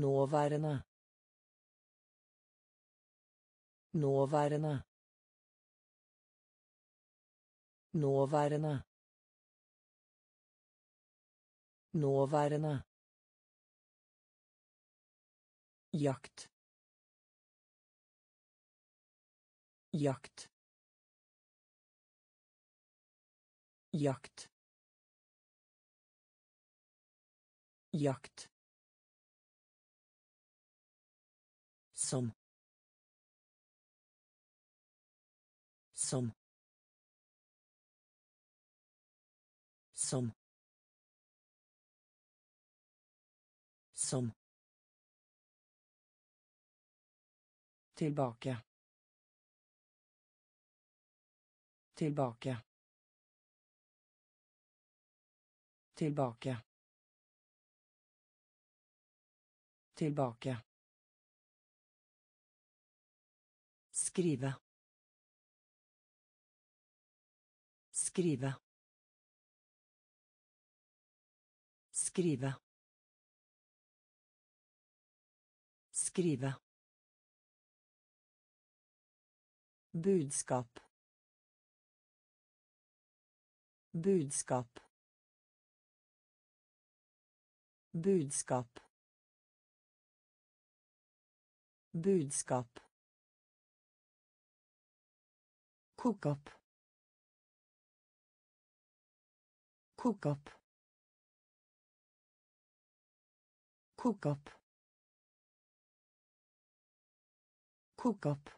nåværende. Nåværende. Nåværende. Nåværende. Jakt. Jakt. Jakt. Jakt. Som som som som. Tillbaka. Tillbaka. Tillbaka. Tillbaka. Skriva. Skriva. Skriva. Skriva. Budskap. Budskap. Budskap. Budskap. Kok opp. Kok opp. Kok opp. Kok opp.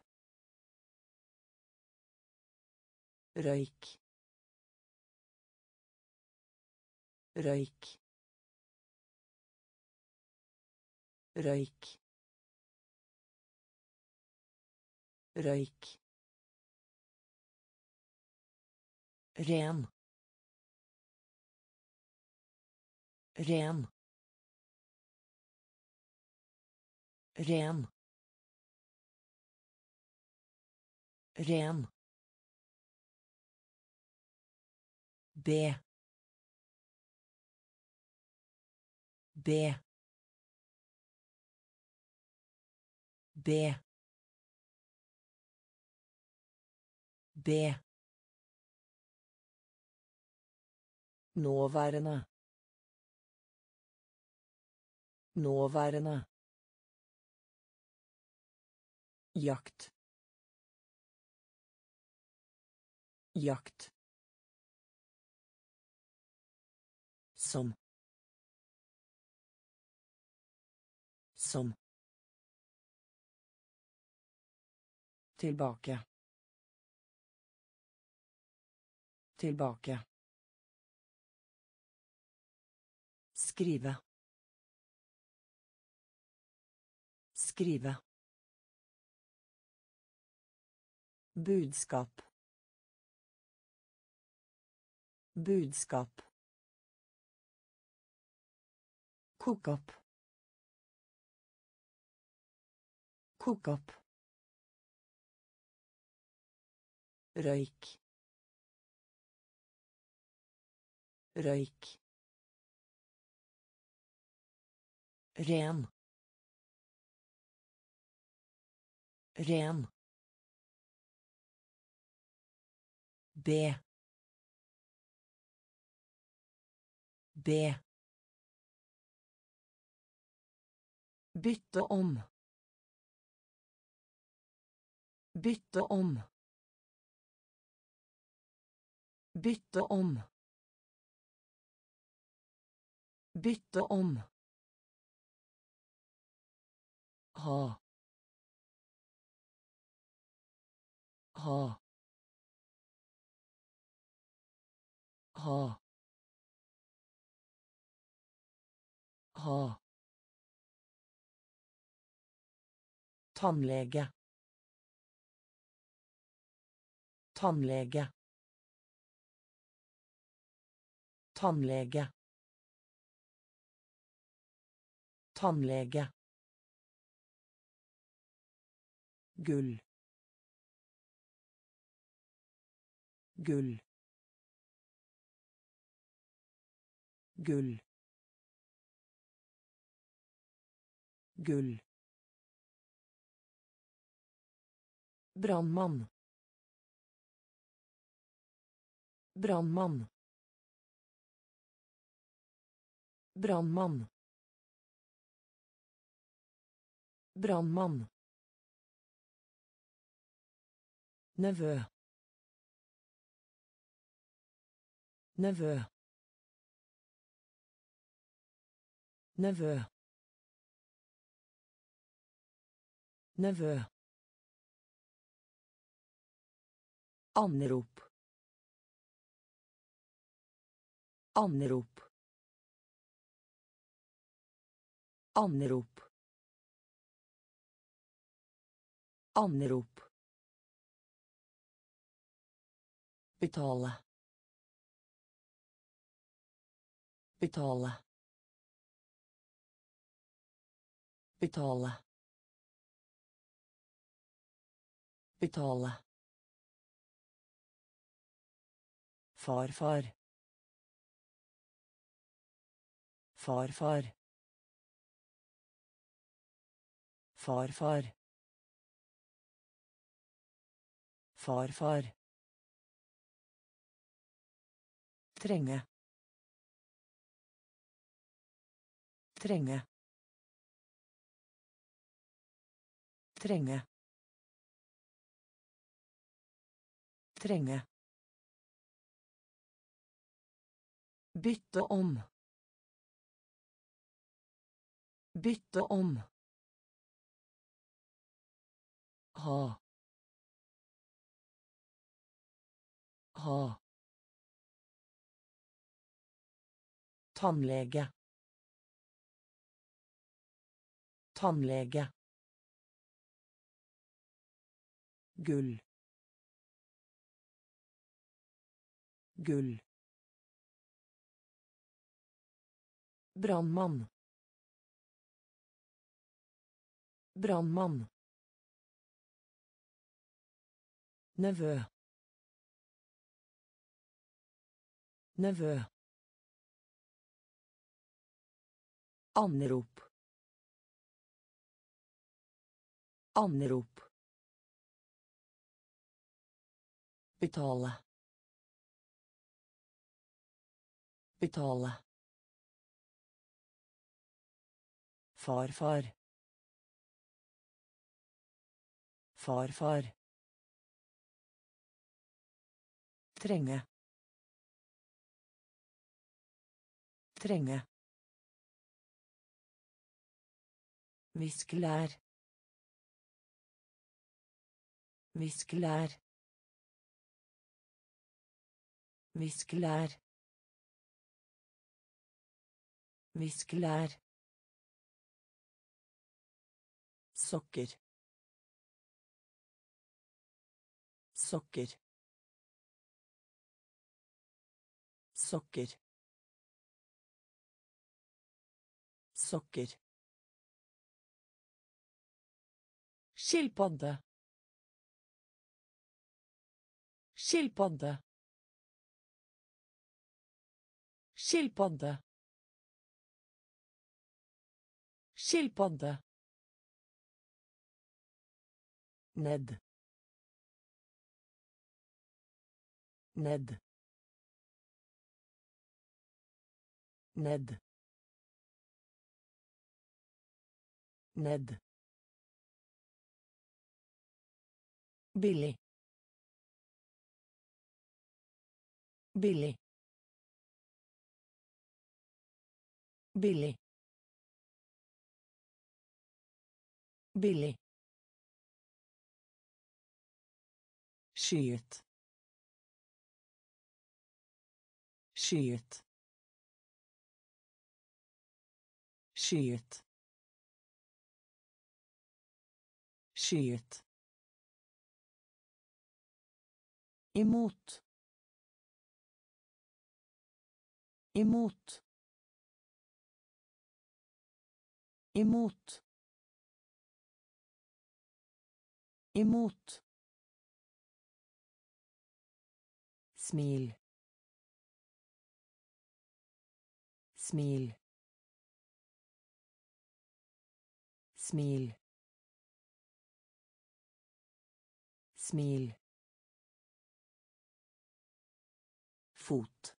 Røyk. Røyk. Røyk. Røyk. Ren ren ren ren B. B. B. B. nåværende. Nåværende. Jakt. Jakt. Som. Som. Tillbaka tillbaka Skriva. Skriva. Budskap. Budskap. Kok opp. Kok opp. Røyk. Røyk. Ren ren B B Bytte om. Bytte om. Bytte om. Bytte om. Ha ha ha ha tandläge tandläge tandläge tandläge gull. Gull. Gull. Gull. Brandman brandman brandman brandman brandmann brandmann brandmann brandmann nevø nevø nevø nevø Anrop. Anrop. Anrop. Anrop. Betala betala betala betala Farfar. Farfar. Farfar. Farfar. Trenge. Trenge. Trenge. Trenge. Bytte om. Bytte om. Ha. Ha. Tandläge tandläge Gull. Gull. brandman brandman Nevø. Nevø. Anrop. Anrop. Betala. Betala. Farfar. Farfar. Trenge. Trenge. Viskelær. Viskelær. Viskelær. Viskelær. Socker. Socker. Socker. Socker. Skilpadde skilpadde skilpadde skilpadde ned ned ned ned billig billig billig billig skyet skyet skyet skyet emot. Emot. Emot. Emot. Smil. Smil. Smil. Smil. Foot.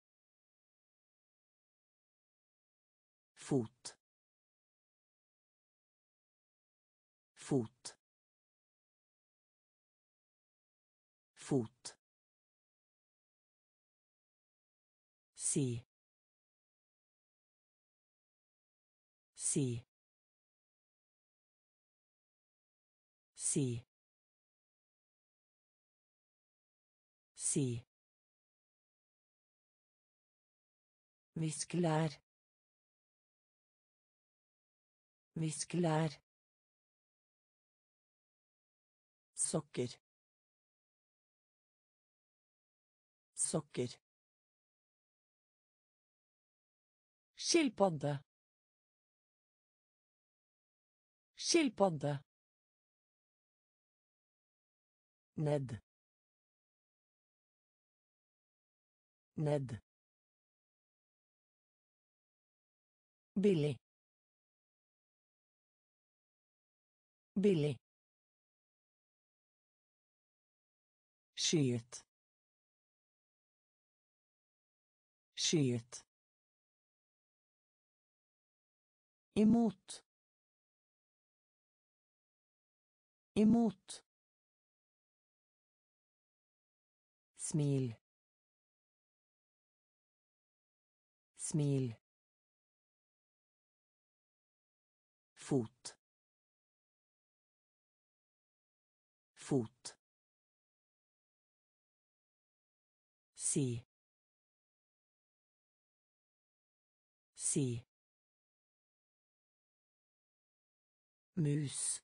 Foot. Foot. Foot. Sì. Sì. Sì. Sì. Viskelær. Viskelær. Socker. Socker. Skilpadde. Skilpadde. Ned. Ned. Billig. Billig. Skyet. Skyet. Emot. Emot. Smil. Smil. Fot. Fot. Si. Si. Mus.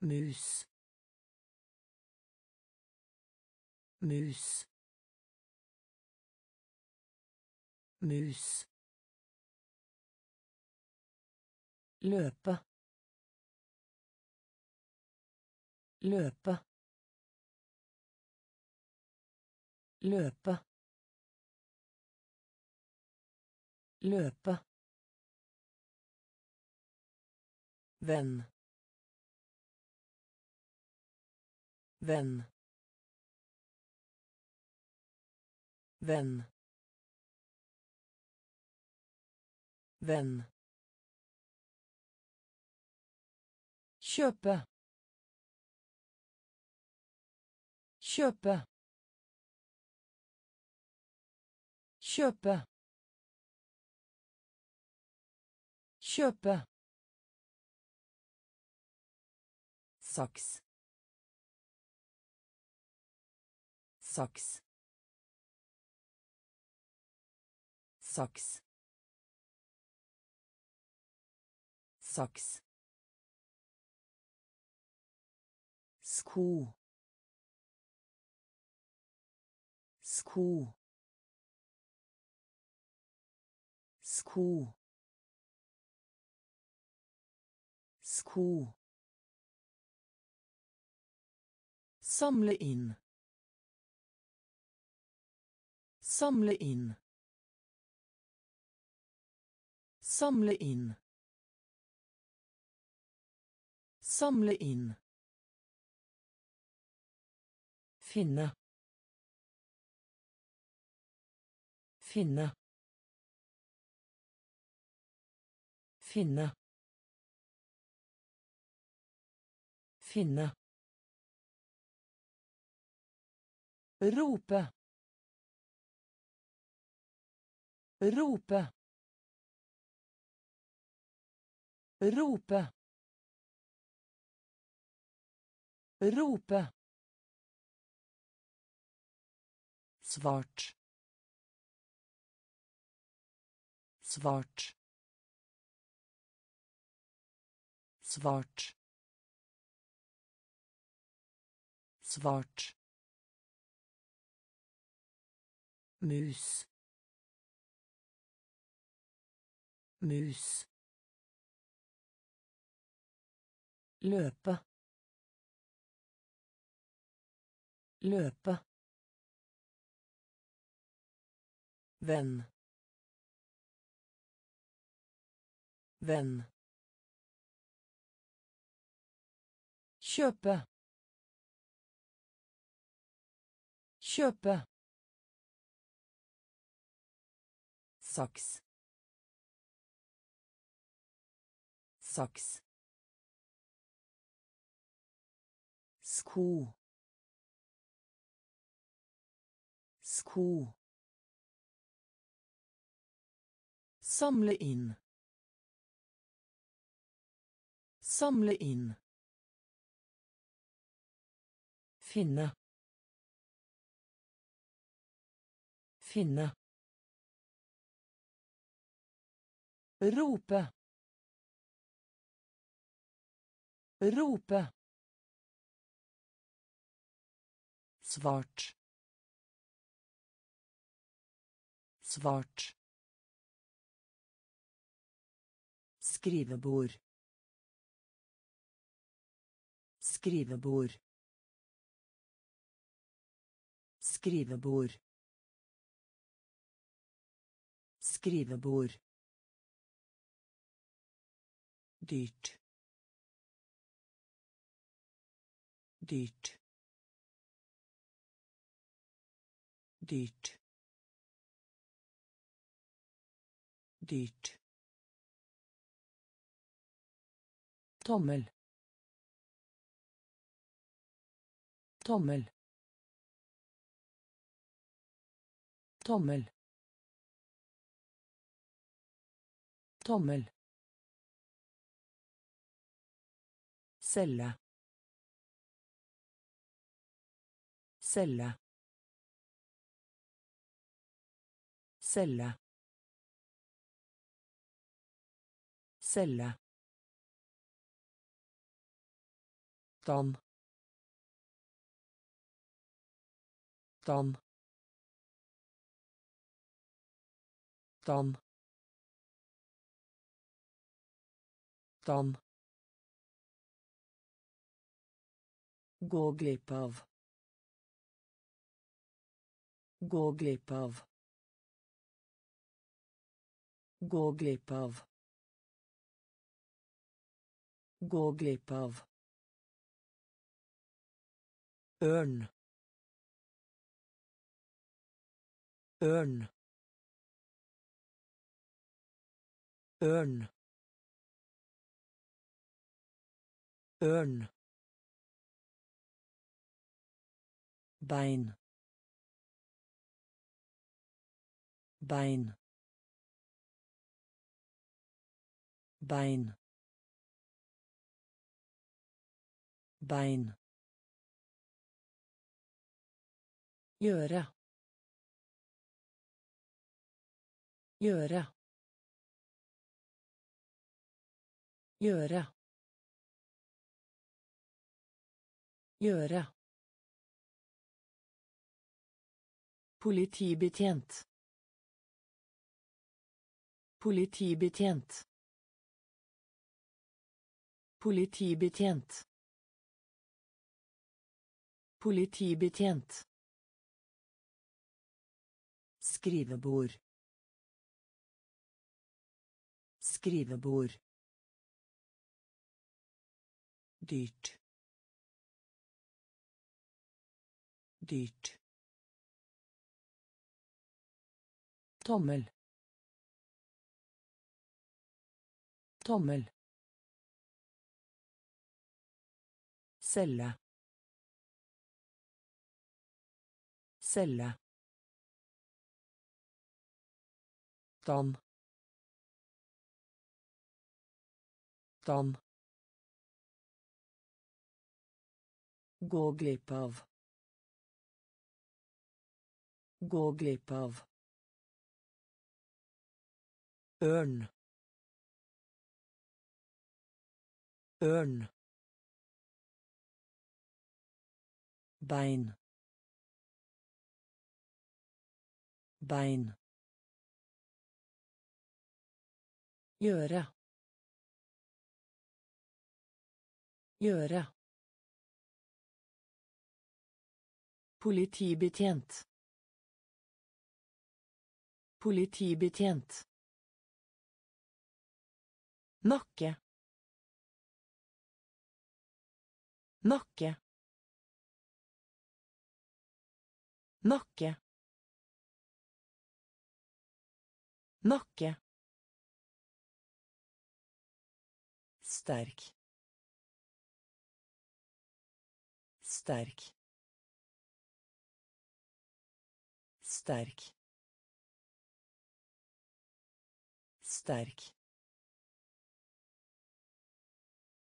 Mus. Mus. Mus Löpa. Löpa. Löpa. Löpa. venn venn venn venn Kjøpe. Kjøpe. Kjøpe. Kjøpe. Saks. Saks. Saks. Saks. Sko sko sko sko Samle inn. Samle inn. Samle inn. Samle inn. Finne. Finne. Finne. Finne. Rope. Rope. Rope. Rope. Svart. Svart. Svart. Svart. Mus. Mus. Løpe. Løpe. Vän. Vän. Köpa. Köpa. Sax. Sax. Sko. Sko. Samle inn. Samle inn. Finne. Finne. Rope. Rope. Svart. Svart. Skrivebord. Skrivebord. Skrivebord. Skrivebord. Dyrt. Dyrt. Dyrt. Dyrt. Tommel. Tommel. Tommel. Tommel. Celle. Celle. Celle. Celle. Tom. Tom. Tom. Tom. Goglepov. Goglepov. Goglepov. Goglepov. Earn. Earn. Earn. Earn. Bein. Bein. Bein. Bein. Göra. Göra. Göra. Göra. Politibetjent. Politibetjent. Politibetjent. Politibetjent. Skrivebord. Skrivebord. Dyrt. Dyrt. Tommel. Tommel. Celle. Celle. Dan. Dan. Gå glipp av. Gå glipp av. Ørn. Ørn. Bein. Bein. Göra. Göra. Politibetjent. Politibetjent. nakke nakke nakke nakke Stark. Stark. Stark. Stark.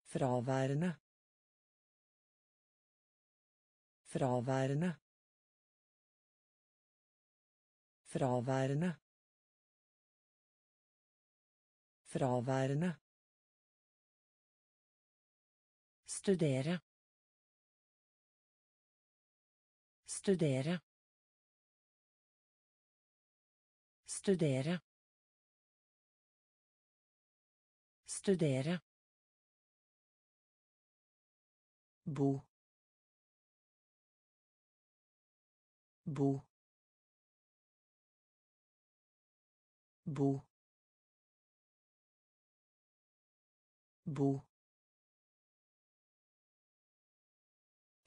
fraværende fraværende fraværende fraværende studere. Studere. Studere. Studere. Bo bo bo bo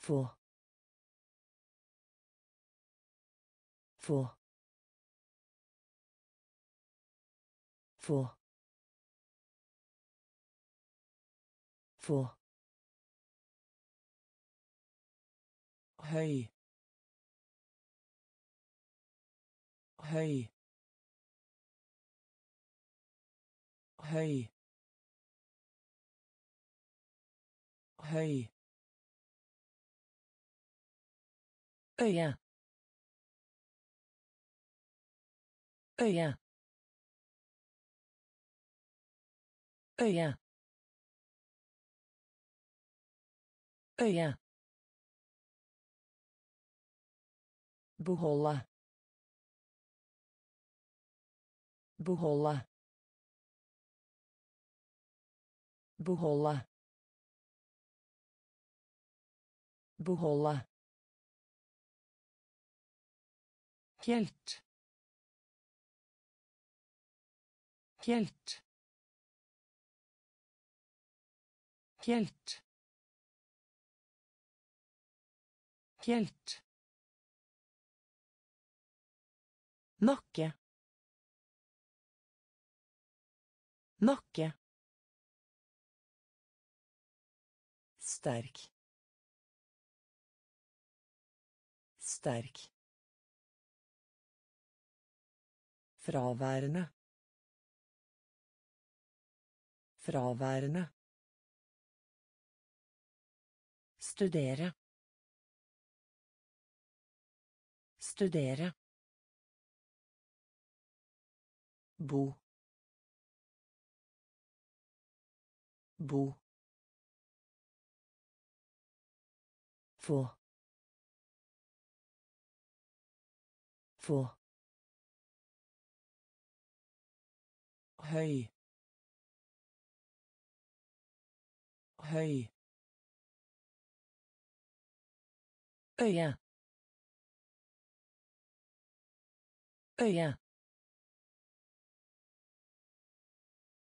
få. Få. Få. Få. Høy. Høy. Høy. Høy Öja. Öja. Öja. Öja. Behålla. Behålla. Behålla. Behålla. Helt. Helt. Helt. Helt. Nakke. Nakke. Sterk. Sterk. Fraværende. Fraværende. Studere. Studere. Bo. Bo. Få. Få. Höj høy öja. Öja.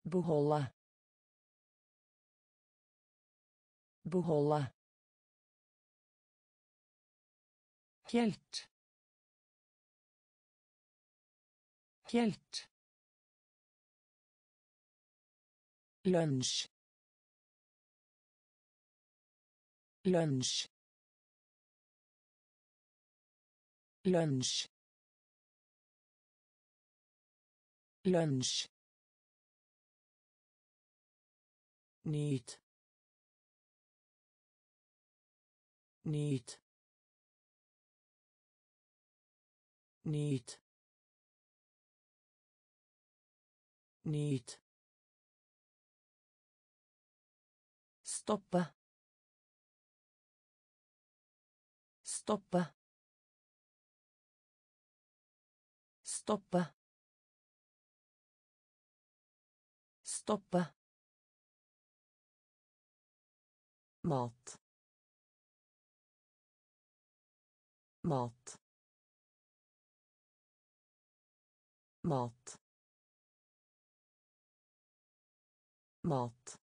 Behålla behålla Helt. Helt. lunch. Lunch. Lunch. Lunch. Niet niet niet niet Stoppe. Stoppe. Stoppe. Stoppe. mat mat mat mat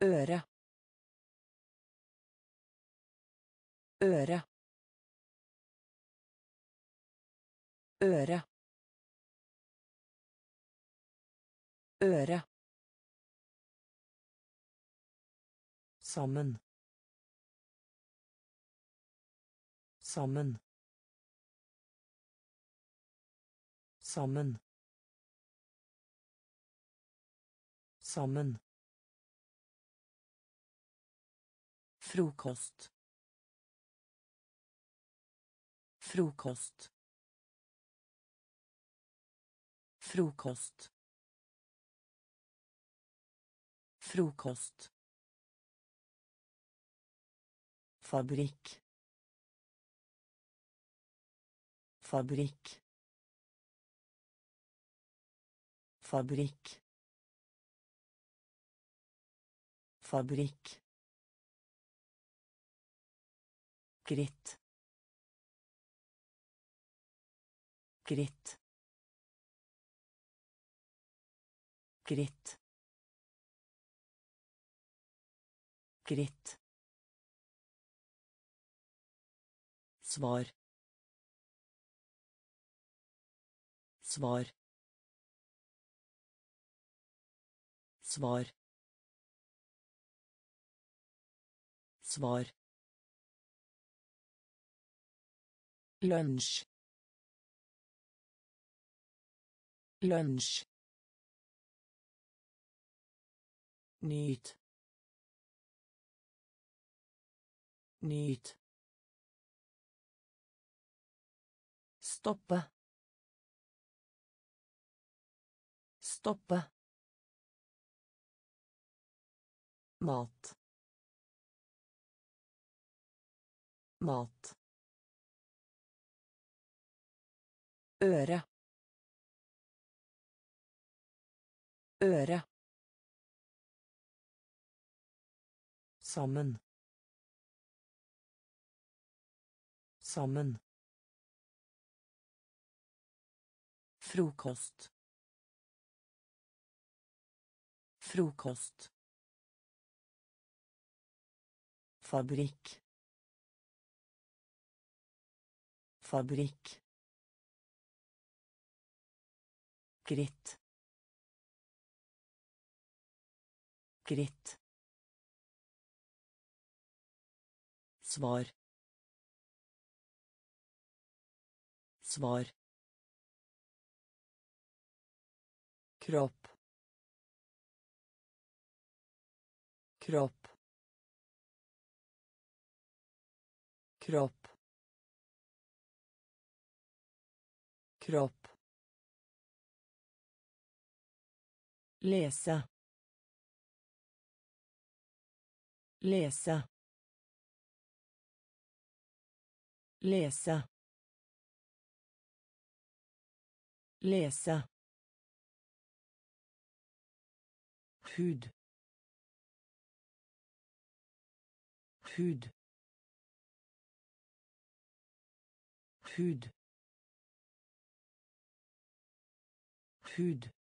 Öra. Öra. Öra. Öra. sammen sammen sammen sammen Frukost. Frukost. Frukost. frokost fabrikk fabrikk fabrikk fabrikk gritt gritt gritt gritt svar. Svar. Svar. Svar. lunch lunch niet niet stoppe stoppe mat mat öra öra sammen. Sammen. Frukost. Frukost. fabrikk. Fabrikk. Gritt gritt svar. Svar. Kropp. Kropp. Kropp. Kropp. Läsa. Läsa. Läsa. Läsa. hud hud hud hud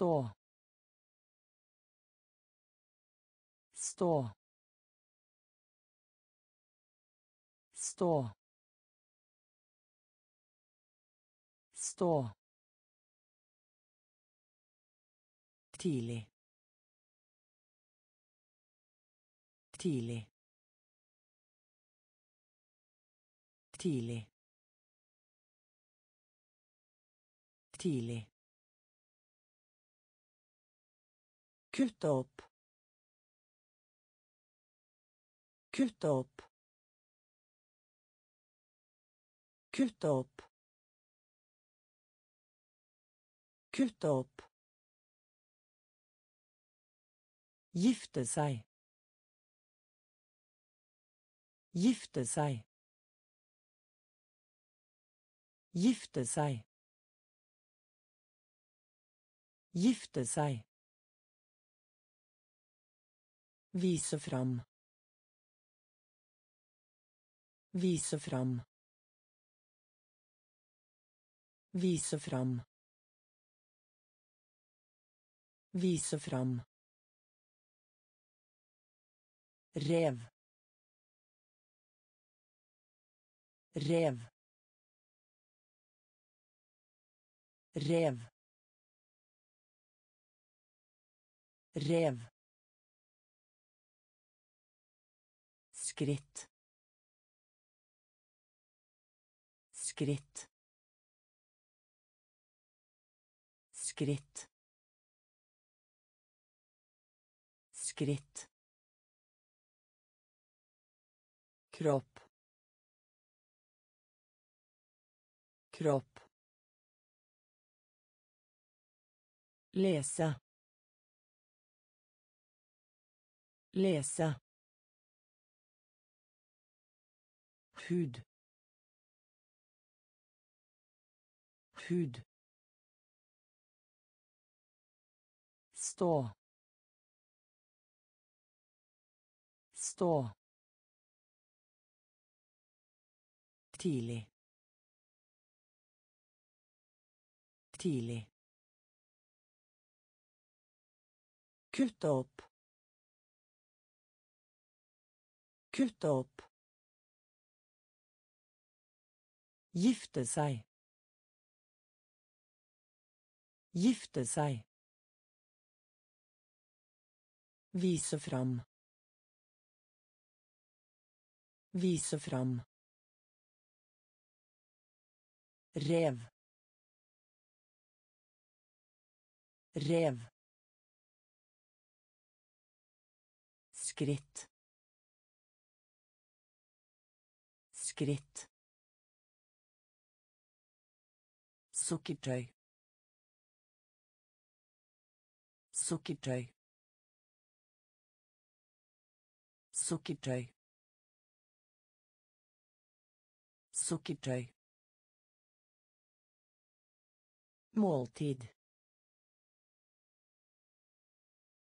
stå. Stå. Stå. Stå. Tidlig. Tidlig. Tidlig. Tidlig kutte opp kutte opp kutte opp kutte opp Gifte seg. Gifte seg. Gifte seg. Gifte seg. Vise fram. Vise fram. Vise fram. Vise fram. Rev. Rev. Rev. Rev. Skritt. Skritt. Skritt. Skritt. Kropp. Kropp. Läsa. Läsa. Hud. Hud. Stå. Stå. Tidlig. Tidlig. Kutta opp. Kutta opp. Gifte sig. Gifte sig. Vise fram. Vise fram. Rev. Rev. Skritt. Skritt. Sukkertøy. Sukkertøy. Sukkertøy. Sukkertøy. Måltid.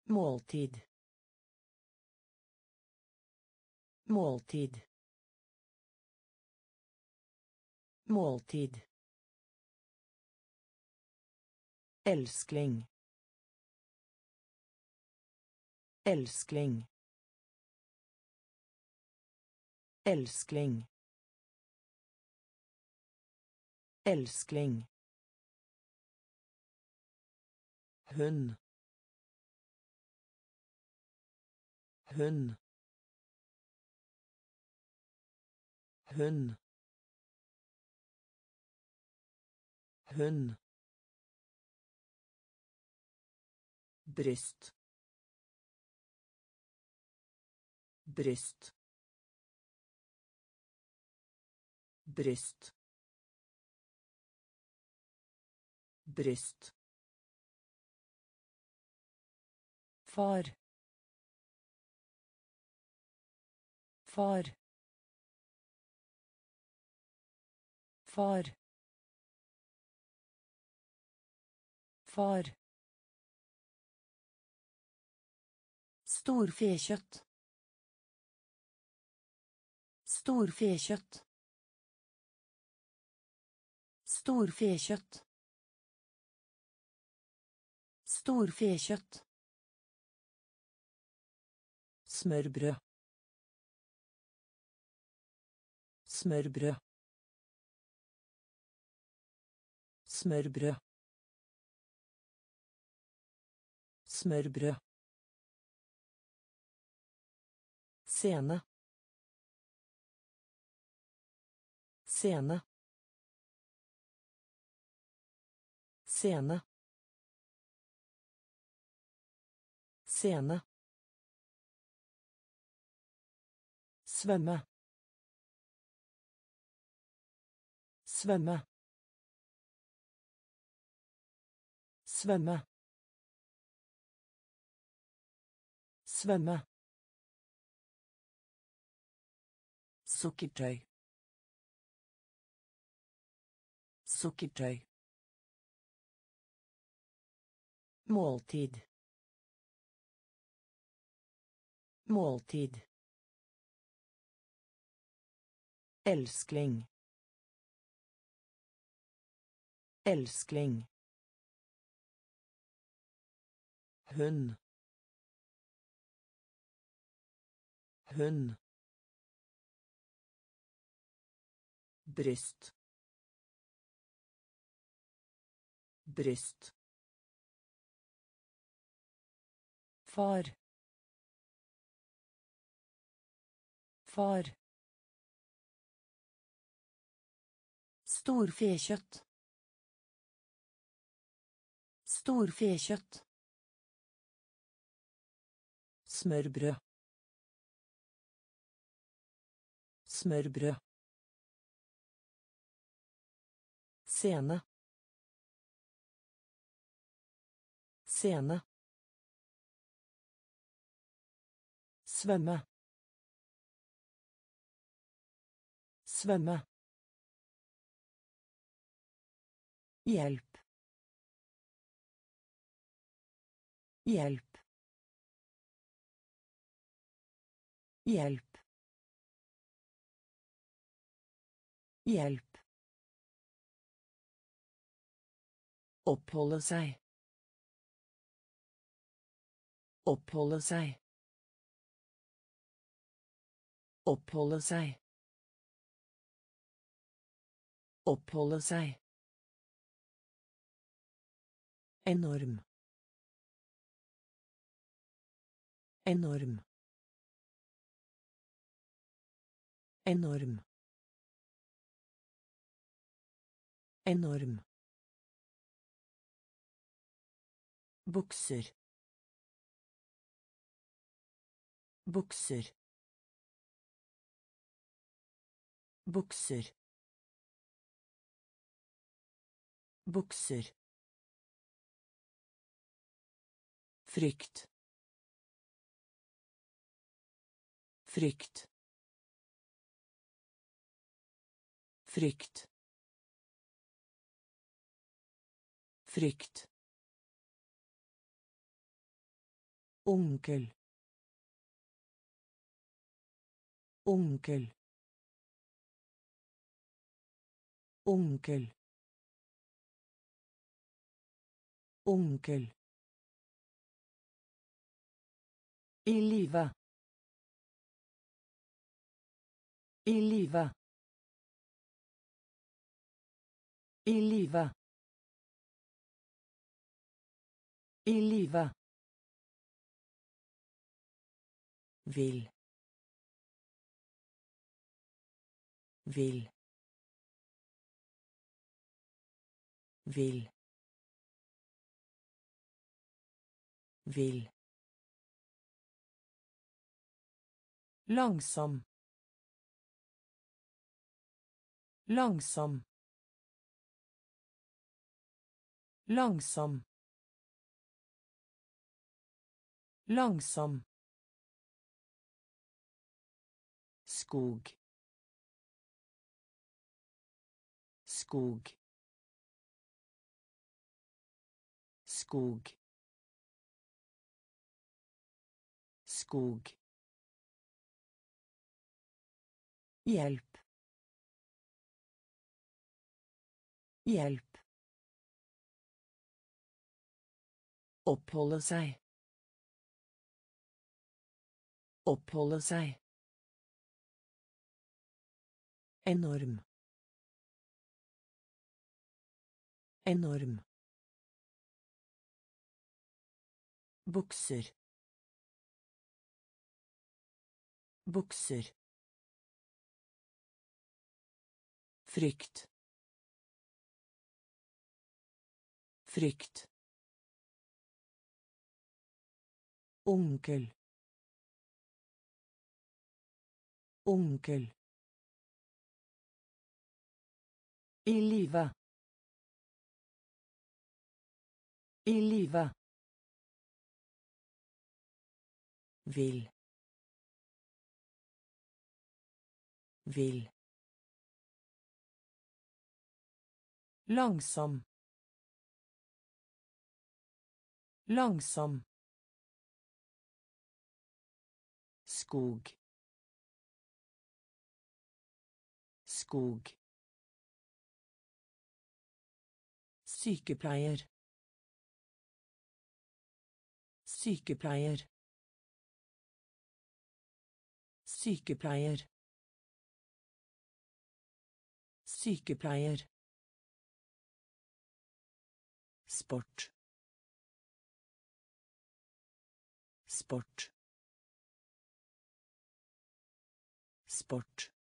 Måltid. Måltid. Måltid. Älskling. Älskling. Älskling. Älskling. Hund. Hund. Hund. Hund. Bryst. Bryst. Bryst. Bryst. Far. Far. Far. Far. Storfekjøtt. Storfekjøtt. Storfekjøtt. Storfekjøtt. Smørbrød. Smørbrød. Smørbrød. Smørbrød. Sena. Sena. Sena. Sena. Svømme. Svømme. Svømme. Svømme. Sukkertøy. Sukkertøy. Måltid. Måltid. Elskling. Älskling. Hund. Hund. Bryst bryst far far storfekjøtt storfekjøtt smørbrød smørbrød Sena. Sena. svømme. Svømme. Hjelp. Hjelp. Hjelp. Hjelp. Oppholde seg. Oppholde seg. Oppholde seg. Oppholde seg. Enorm. Enorm. Enorm. Enorm. Bukser. Bukser. Bukser. Bukser. Frykt. Frykt. Frykt. Frykt. Onkel. Onkel. Onkel. Onkel. Eliva. Eliva. Eliva. Eliva. Vil. Vil. Vil. Vil. Langsom. Langsom. Langsom. Langsom skog. Skog. Skog. Skog. Hjälp. Hjälp. Uppehålla sig. Uppehålla sig. Enorm. Enorm. Bukser. Bukser. Frykt. Frykt. Onkel. Onkel. I live. I live. Vil. Vil. Langsom. Langsom. Skog. Skog. Sykepleier. Sykepleier. Sykepleier. Sykepleier. Sport. Sport. Sport.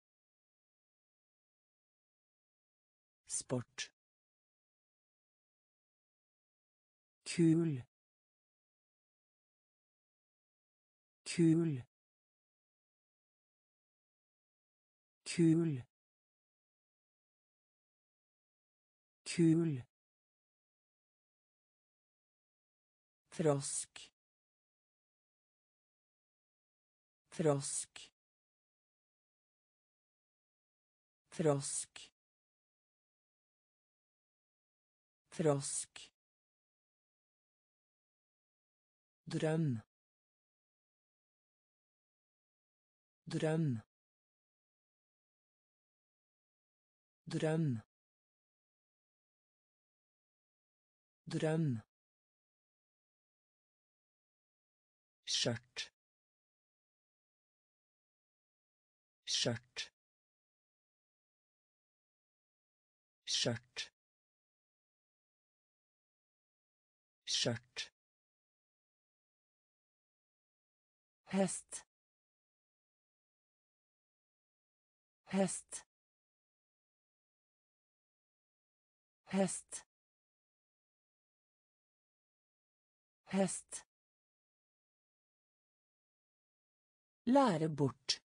Sport. Kul. Kul. Kul. Kul. Frosk. Frosk. Frosk. Frosk. Dröm. Dröm. Dröm. Dröm. Kört kört kört kört häst häst häst häst läre bort.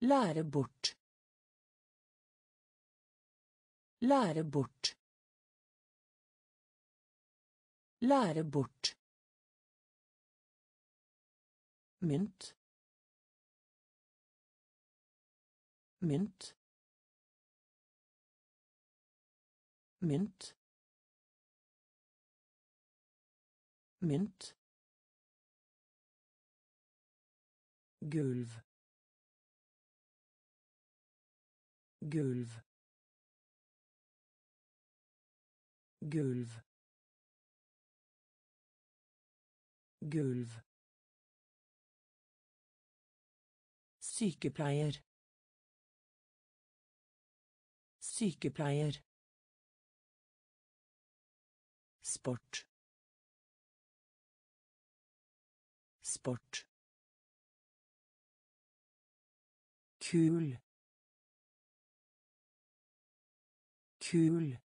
Läre bort. Läre bort. Läre bort mynt. Mynt. Mynt. Mynt. Gulv. Gulv. Gulv. Gulv. Sykepleier. Sykepleier. Sport. Sport. Kul. Kul.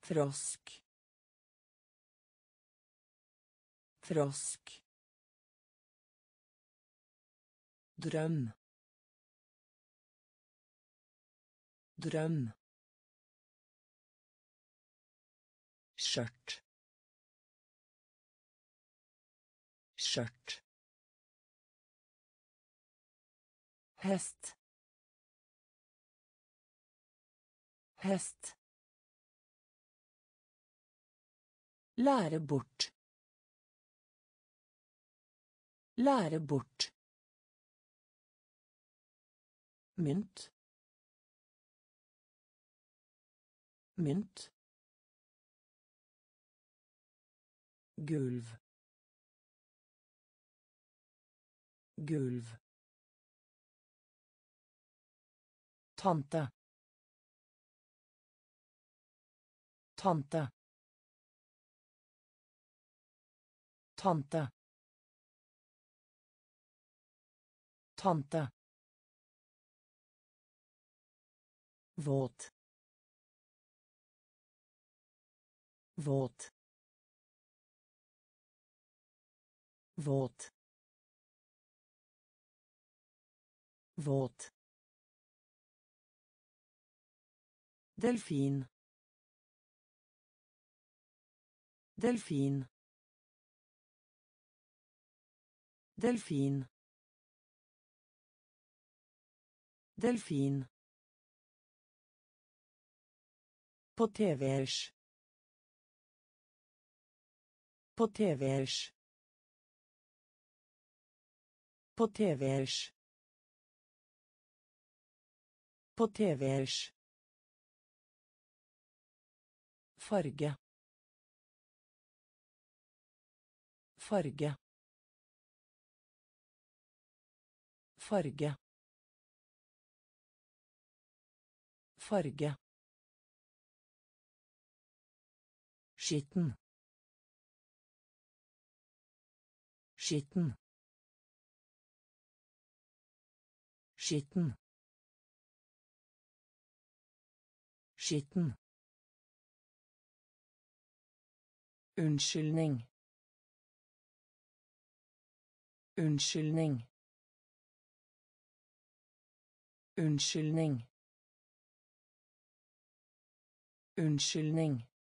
Frosk. Frosk. Drøm drøm skjørt skjørt hest hest lære bort lære bort mynt. Mynt. Gulv. Gulv. Tante. Tante. Tante. Tante. Våt våt våt våt delfin delfin delfin delfin På TV-ers. På TV-ers. På TV-ers. Farge. Farge. Farge. Farge. Skitten. Skitten. Skitten. Skitten. Unnskyldning. Unnskyldning. Unnskyldning. Unnskyldning.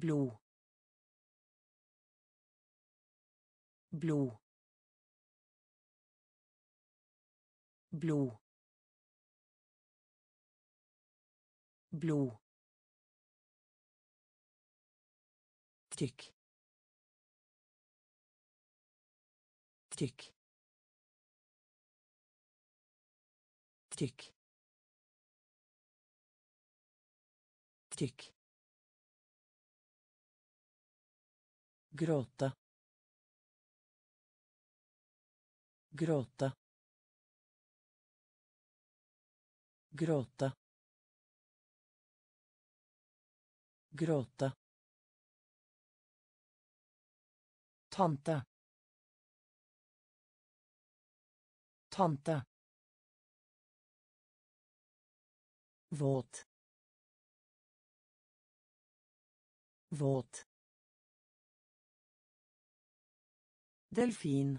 Blod blod blod blod tykk tykk tykk tykk gråta. Gråta. Gråta. Gråta. Tante tante våt. Våt. Delfin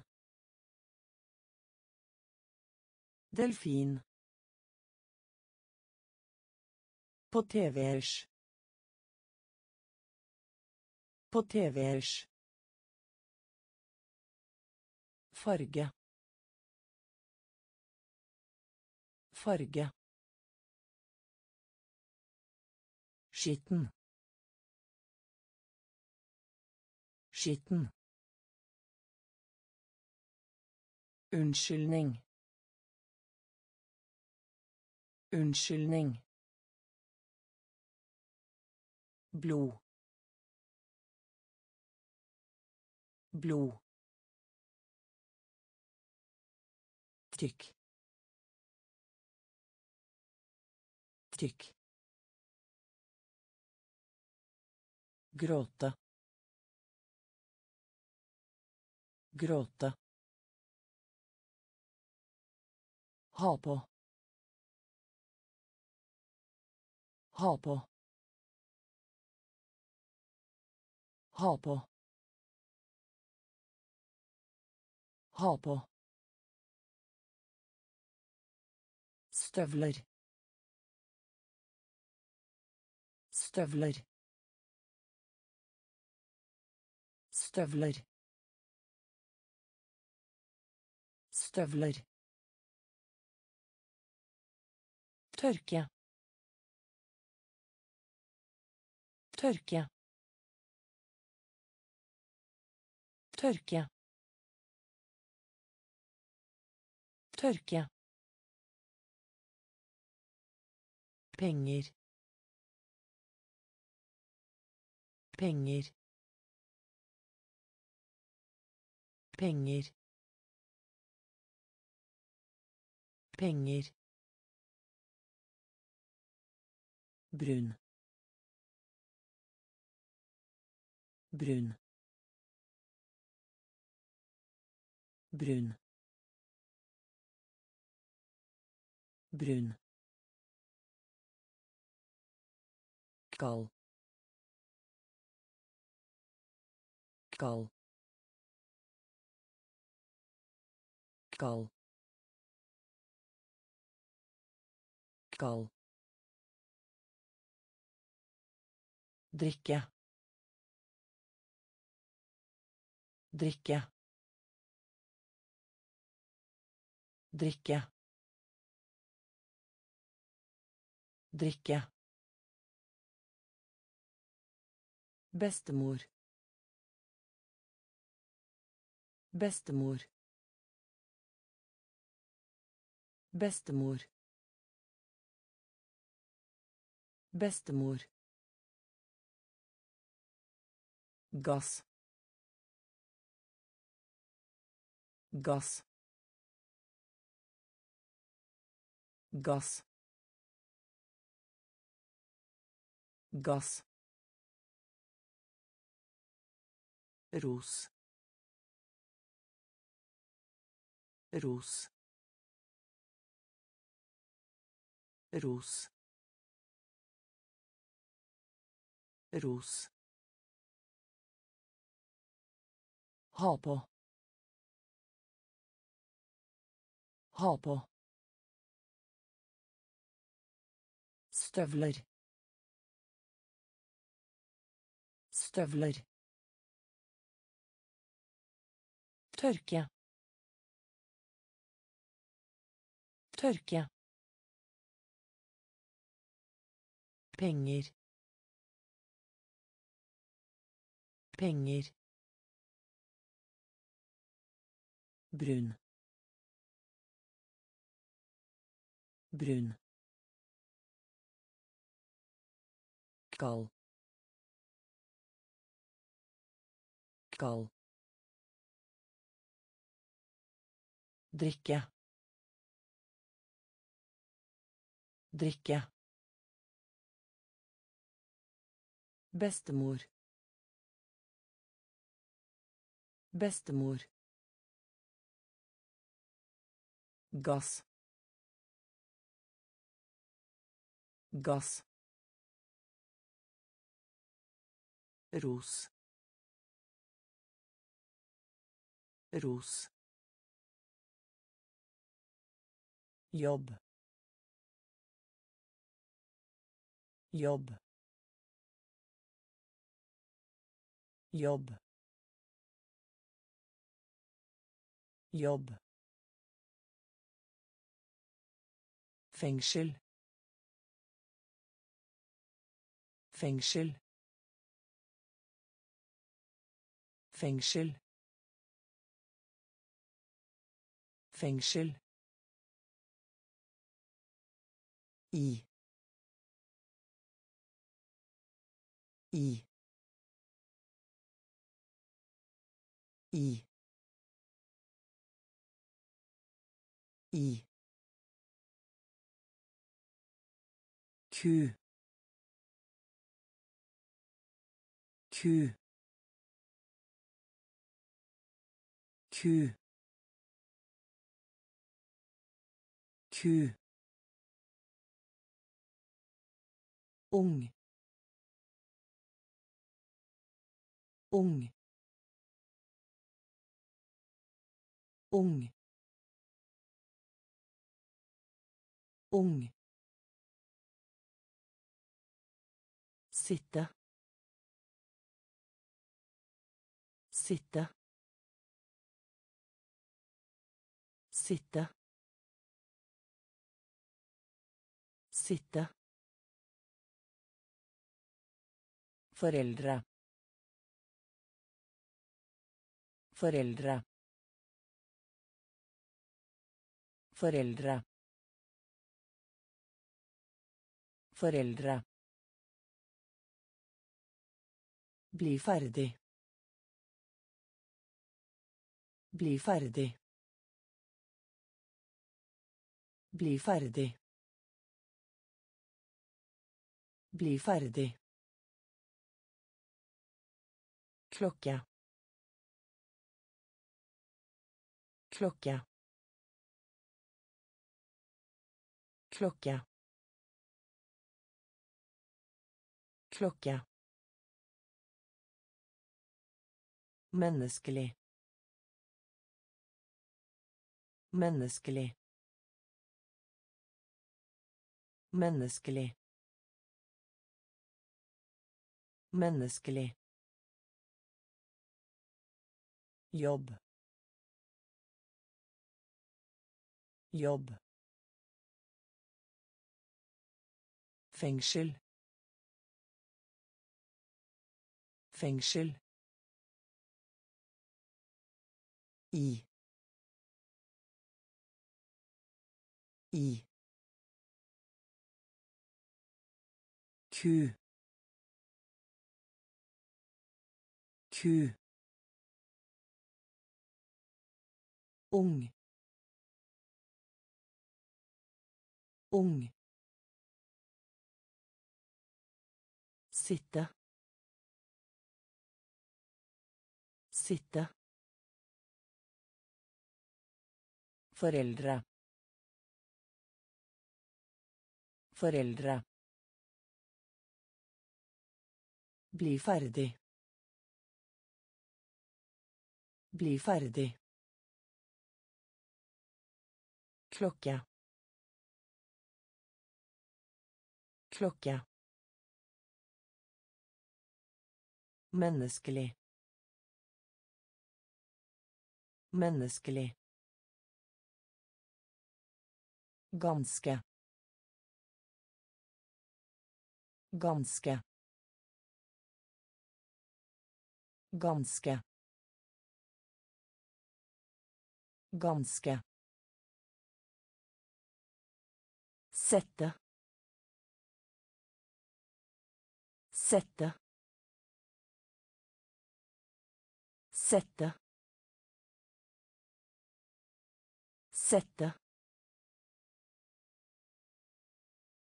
delfin på TV-ers. På TV-ers. Farge. Farge. Skitten. Skitten. Unnskyldning. Unnskyldning. blod blod Trykk. Trykk. gråta gråta ha på ha på Ha på. Ha på. Støvler. Støvler. Støvler. Støvler. Tørke. Tørke. Tørke. Tørke. Penger. Penger. Penger. Penger. Brun. Brun. brun brun kal kal kal kal Dricka. Dricka. Dricka. Dricka. bestemor bestemor Bestemor. Bestemor. gaz gaz gaz gaz Rus. Rus. Rus. Rus. Ha på. Ha på. Stövlar. Stövlar. Törka. Törka. Pengar. Pengar. Brun. Brun. kal kal drikke. Drikke. Bestemor. Bestemor. Gass gass ros ros jobb jobb jobb jobb fengsel fengsel fengsel fengsel i. I. I. I. ku ku ku ku ung. Ung. Ung. Ung. Sitta sitta sitta sitta Foreldre. Foreldre. Foreldre. Foreldre. Bli ferdig. Bli ferdig. Bli ferdig. Bli ferdig. klokke klokke klokke klokke menneskelig. Menneskelig. Menneskelig. Menneskelig. Jobb. Jobb. Fengsel. Fengsel. I i Q. Q. ung ung Sitta. Sitta. Föräldra. Föräldra. bli färdig. bli färdig. Klocka. Klocka. Menneskelig. Menneskelig. Ganske. Ganske. Ganske. Ganske. Sette. Sette. Sette. Sette.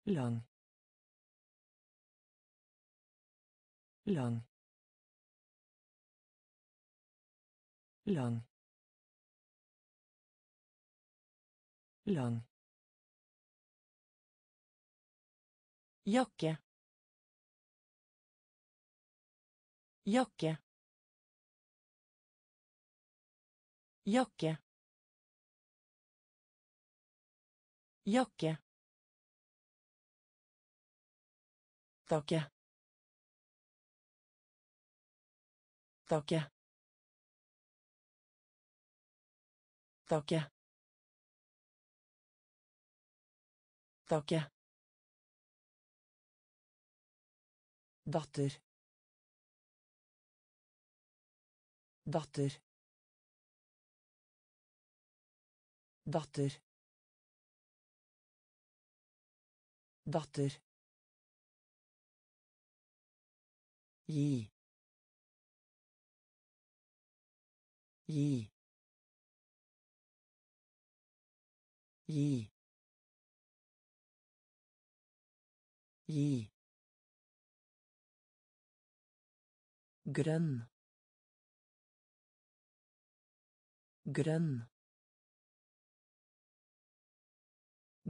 Lång lång lång lång jocke jocke jocke jocke takke takke takke takke datter. Datter. Datter. Datter. Gi gi gi gi grønn grønn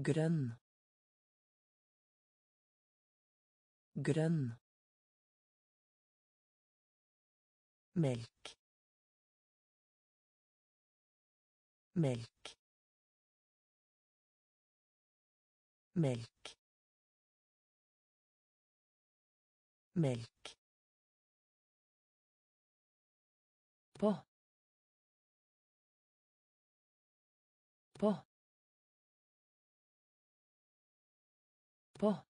grønn grønn melk. Melk. Melk. Melk. På. På. På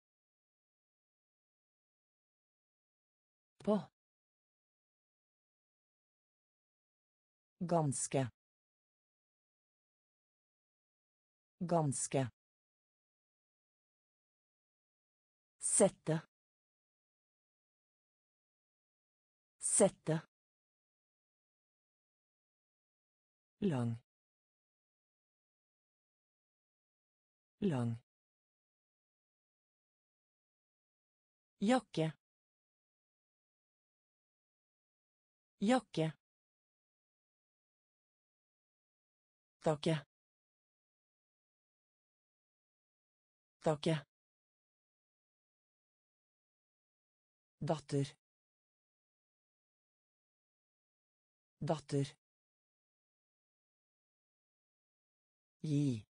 Ganske. Ganske. Sette. Sette. lang lang jakke jakke takke takke datter. Datter. Gi.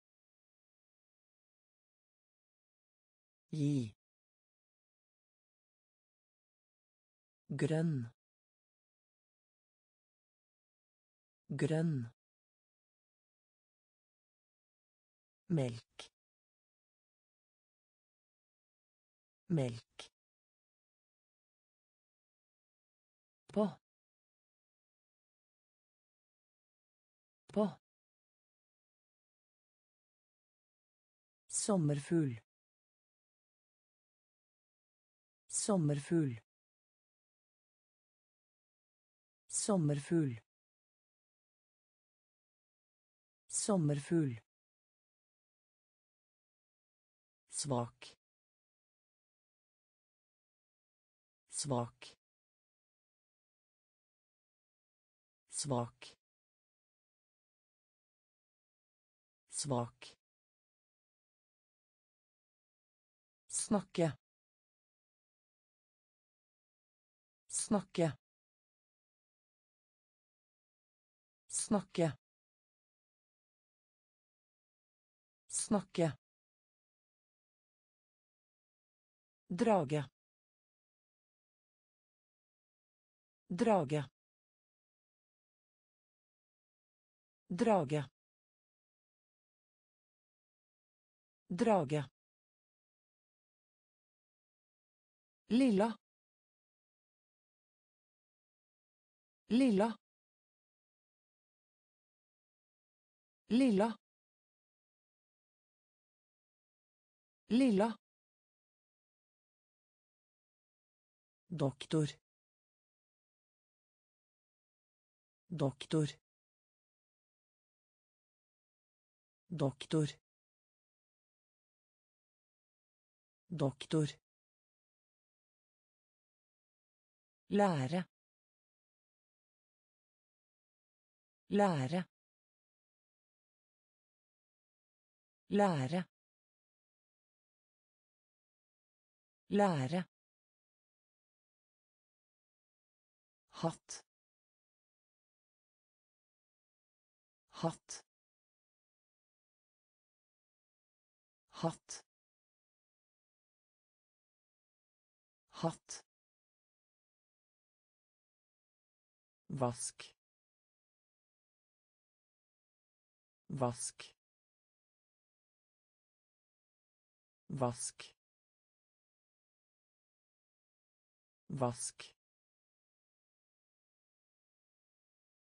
Gi. Grønn. Grønn. Melk melk på på Sommerfugl. Sommerfugl. Sommerfugl. Sommerfugl. Svag svag svag svag snakke. Snakke. Snakke. Snakke. Drage. Drage. Drage. Drage. Lilla. Lilla. Lilla. Lilla. Doktor. Doktor. Doktor. Doktor. lära lära lära lära hatt hatt hatt hatt vask. Vask. Vask. Vask.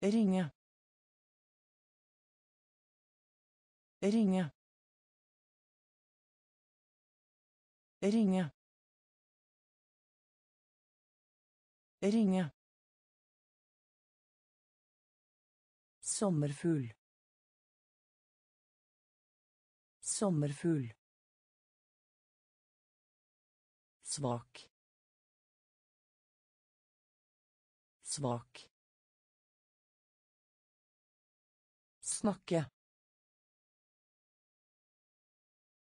Ringa. Ringa. Ringa. Ringa. Sommerfugl. Sommerfugl. Svak. Svak. Snakke.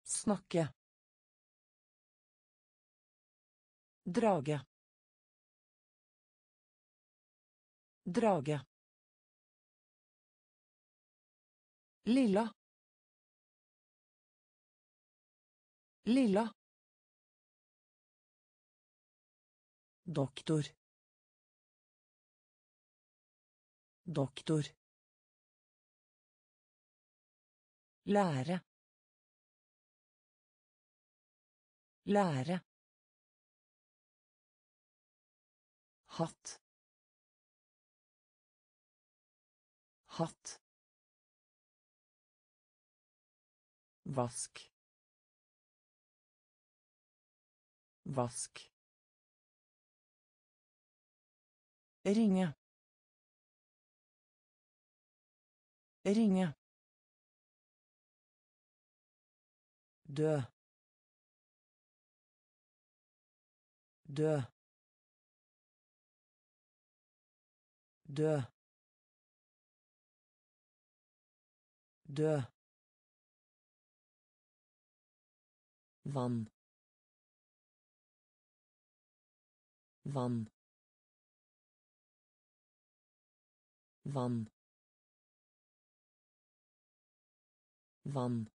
Snakke. Drage. Drage. Lilla. Lilla. Doktor. Doktor. Lära. Lära. Hatt. Hatt. Vask. Vask. Ringe. Ringe. de. De. De. De. Van. Van. Van. Van.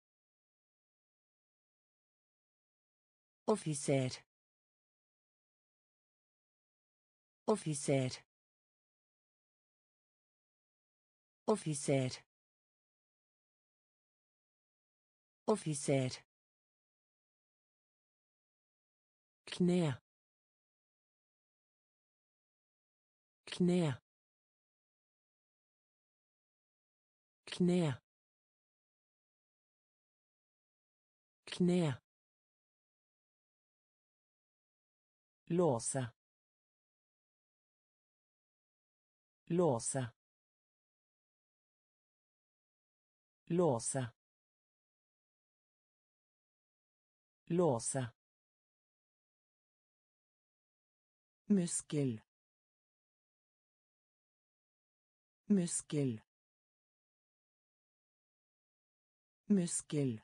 officer. Officer. Officer. Officer. Knæ knæ knæ knæ låsa låsa låsa låsa muskel. Muskel. Muskel.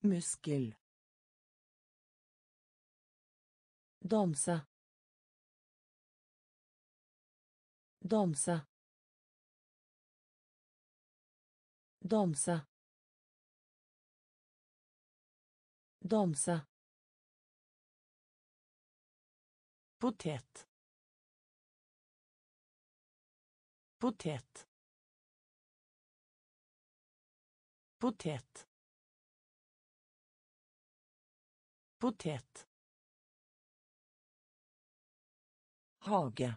Muskel. Dansa. Dansa. Dansa. Dansa. Potet. Potet. Potet. Potet. Hage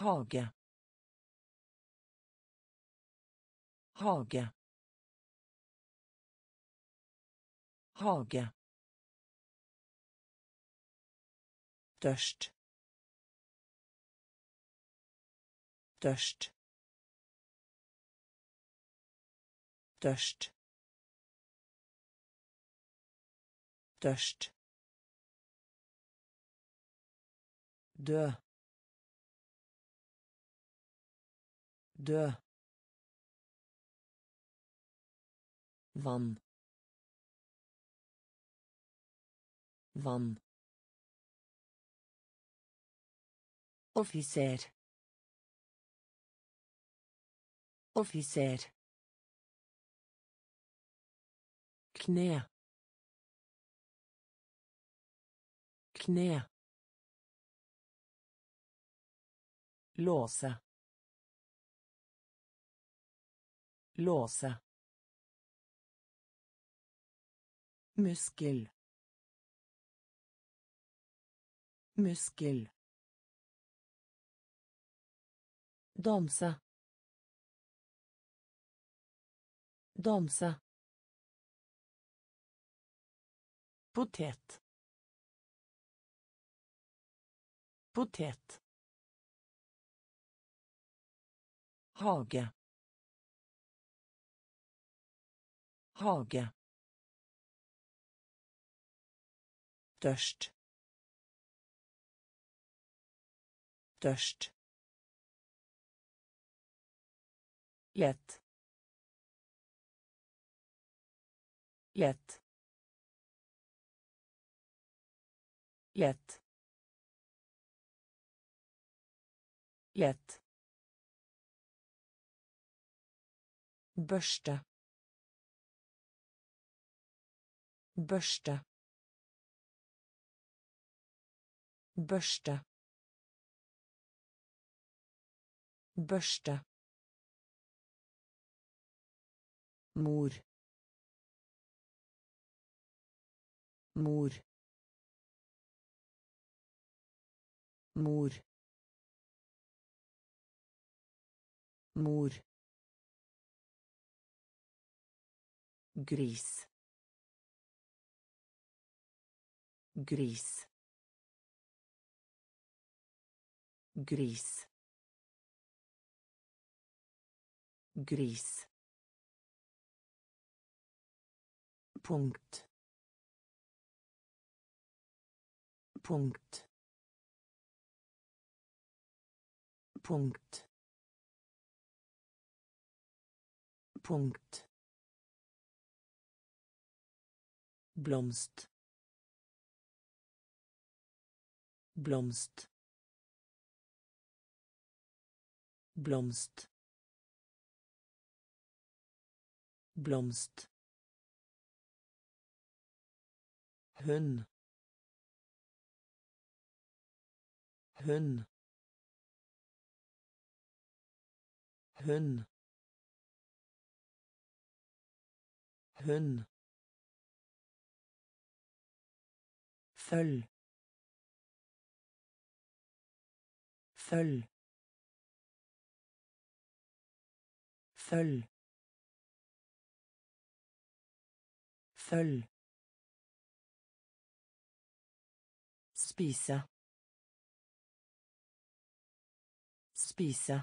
hage hage hage Törst. Törst. Törst. tørst de de van van officer. Officer. Kne kne låsa låsa muskel. Muskel. Dansa dansa potet. Potet. Hage hage tørst tørst Lätt. Lätt. Lätt. Lätt. Börsta. Börsta. Börsta. Börsta. mor mor mor mor gris. Gris. Gris. Gris. Punkt. Punkt. Punkt. Punkt blomst. Blomst. Blomst. Blomst. Hund hund hund hund Følg. Følg. Følg. Følg. Spise. Spise.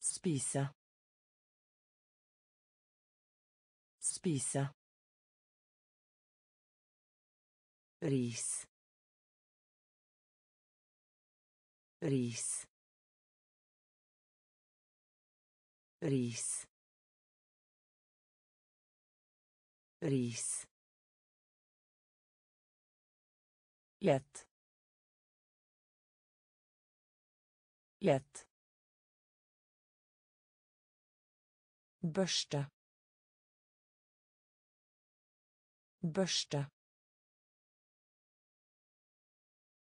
Spise. Spise. Ris. Ris. Ris. Ris. Lätt. Lätt. Börsta. Börsta.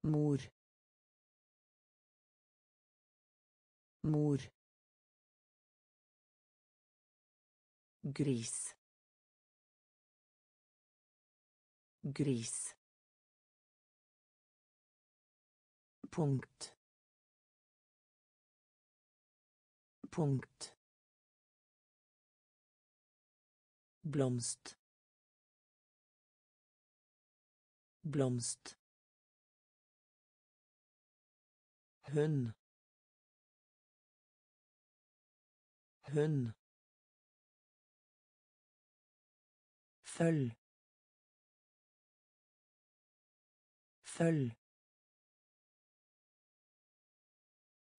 Mor. Mor. Gris. Gris. Punkt. Punkt. Blomst. Blomst. Hund hund følg følg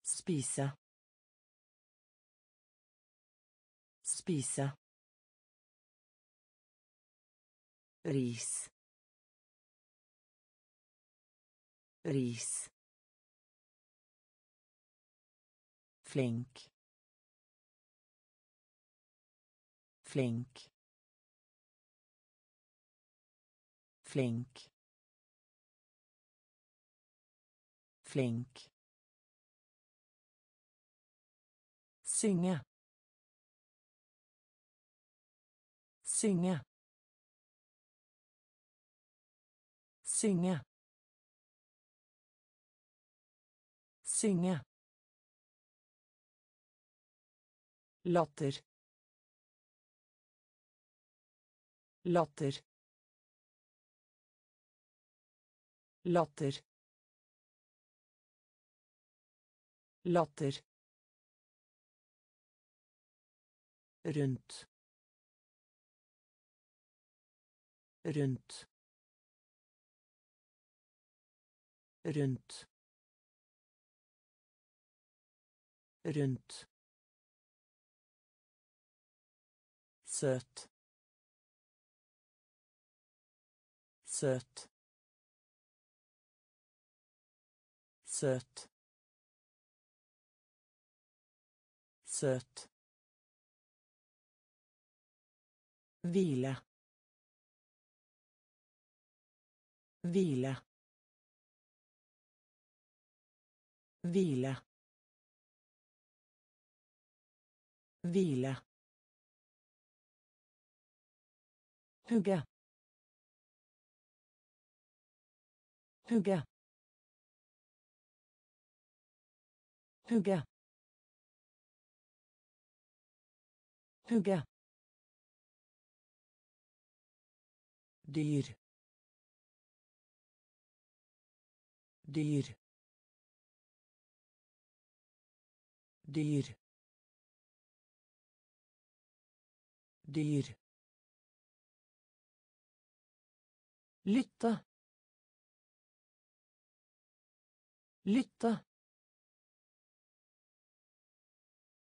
spise spise ris ris flink. Flink. Flink. Flink. Synge. Synge. Synge. Synge. Latter. Latter. Latter. Latter. Rundt rundt rundt rundt söt. Söt. Söt. Söt. Vila. Vila. Vila. Vila. Hugga. Hugga. Hugga. Hugga. dyr dyr dyr dyr lytte. Lytte.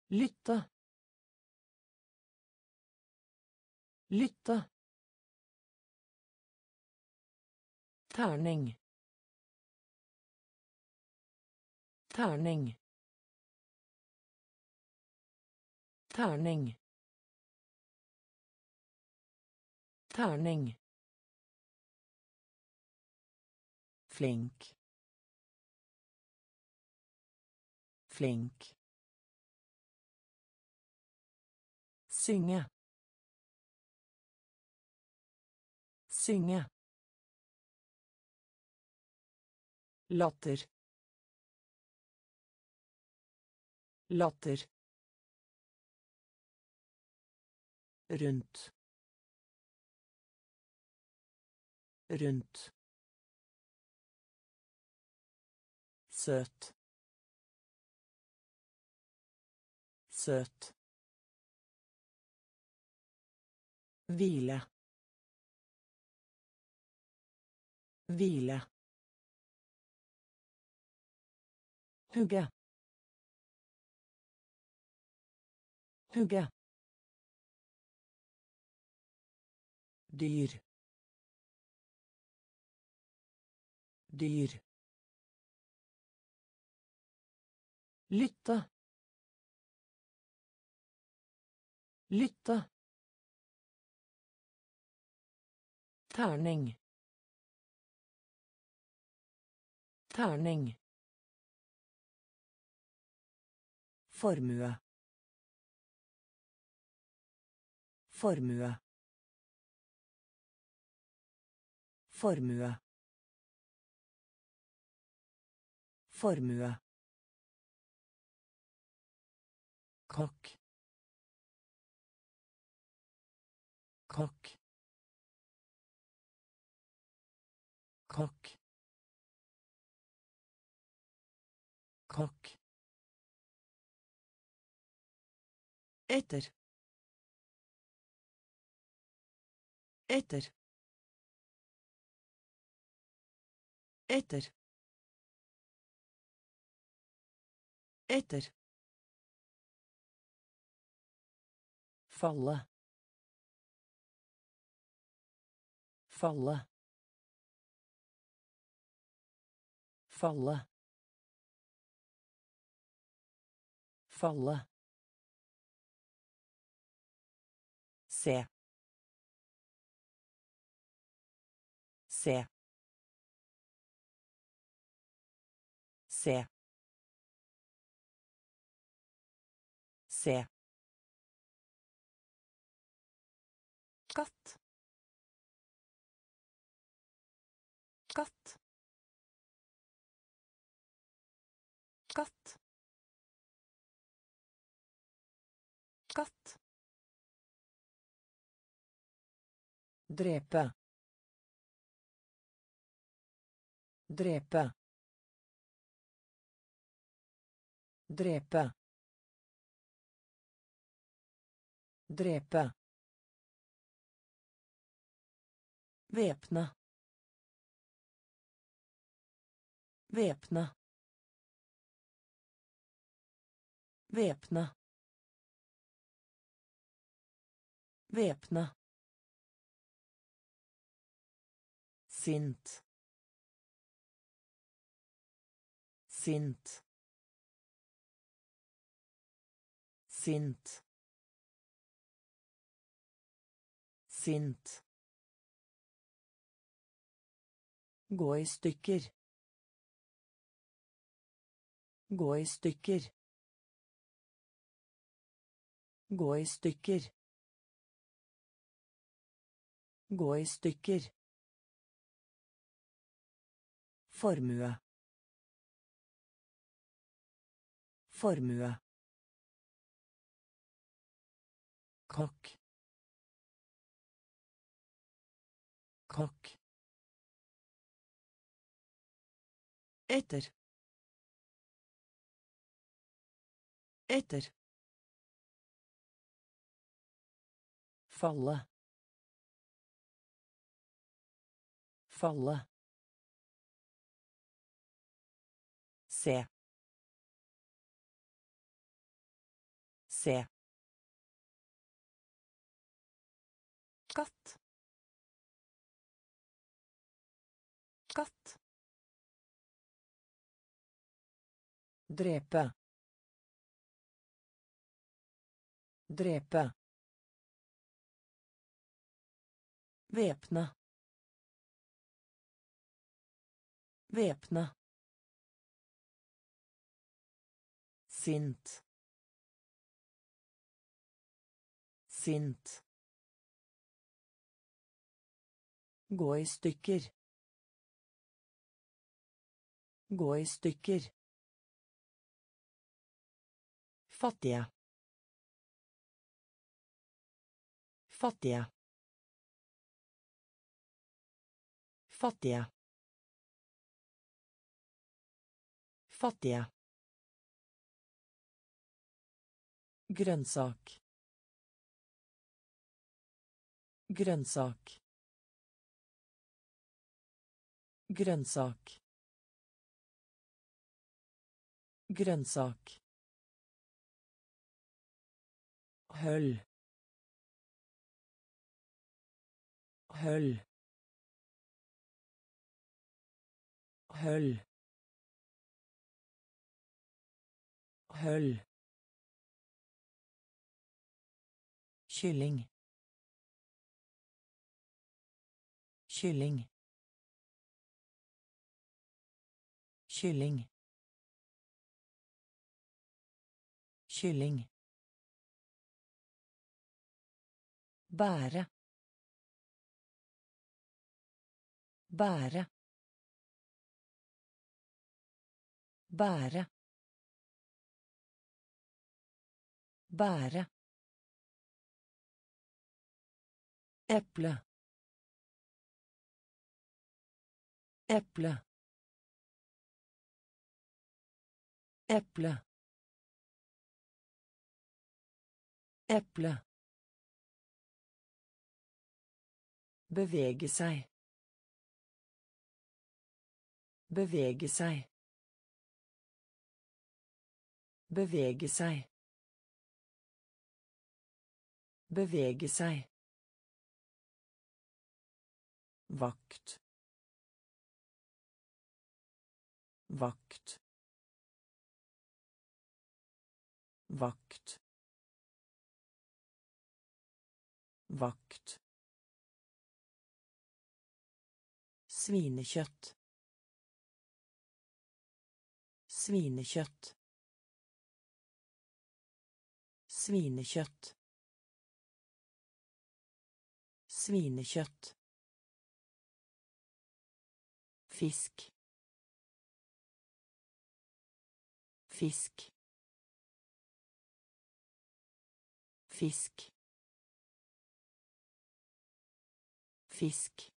Lytte. Lytte. Terning terning terning terning flink. Flink. Synge. Synge. Latter. Latter. Rundt. Rundt. Söt. Söt. Vila. Vila. Hugga. Hugga. Dyr. Dyr. Lytte. Lytte. Terning terning formue. Formue. Formue. Formue. Kock. Kock. Kock. Kock. Etter. Etter. Etter. Etter. Falle falle falle falle se. Se. Se. Se. Dräpa. Dräpa. Dräpa. Dräpa. Väpna. Väpna. Väpna. Väpna. Sint. Sint. Sint. Sint. Gå i stykker. Gå i stykker. Gå i stykker. Gå i stykker formue. Formue. Kokk. Kokk. Etter. Etter. Falle. Falle. Se. Se. Katt. Katt. Drepe. Drepe. Væpne. Væpne. Sint sint Gå i stykker. Gå i stykker. Fattige. Fattige. Fattige. Fattige. grönsak grönsak grönsak grönsak höll höll höll höll Kylling. Kylling. Kylling. Kylling. bära bära bära bära Äpple. Äpple. Äpple. Äpple. Bevege sig. Bevege sig. Bevege sig. Bevege sig. Vakt. Vakt. Vakt. Vakt. svinekött svinekött svinekött svinekött Fisk. Fisk. Fisk. Fisk.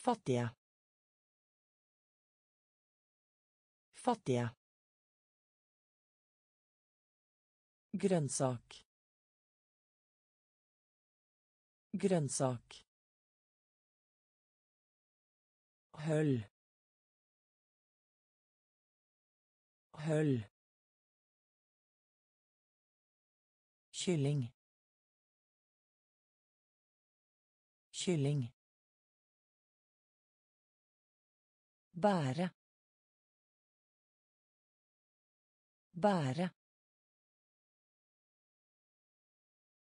fattiga fattiga grönsak grönsak höll. Höll. Kylling. Kylling. bära. Bära.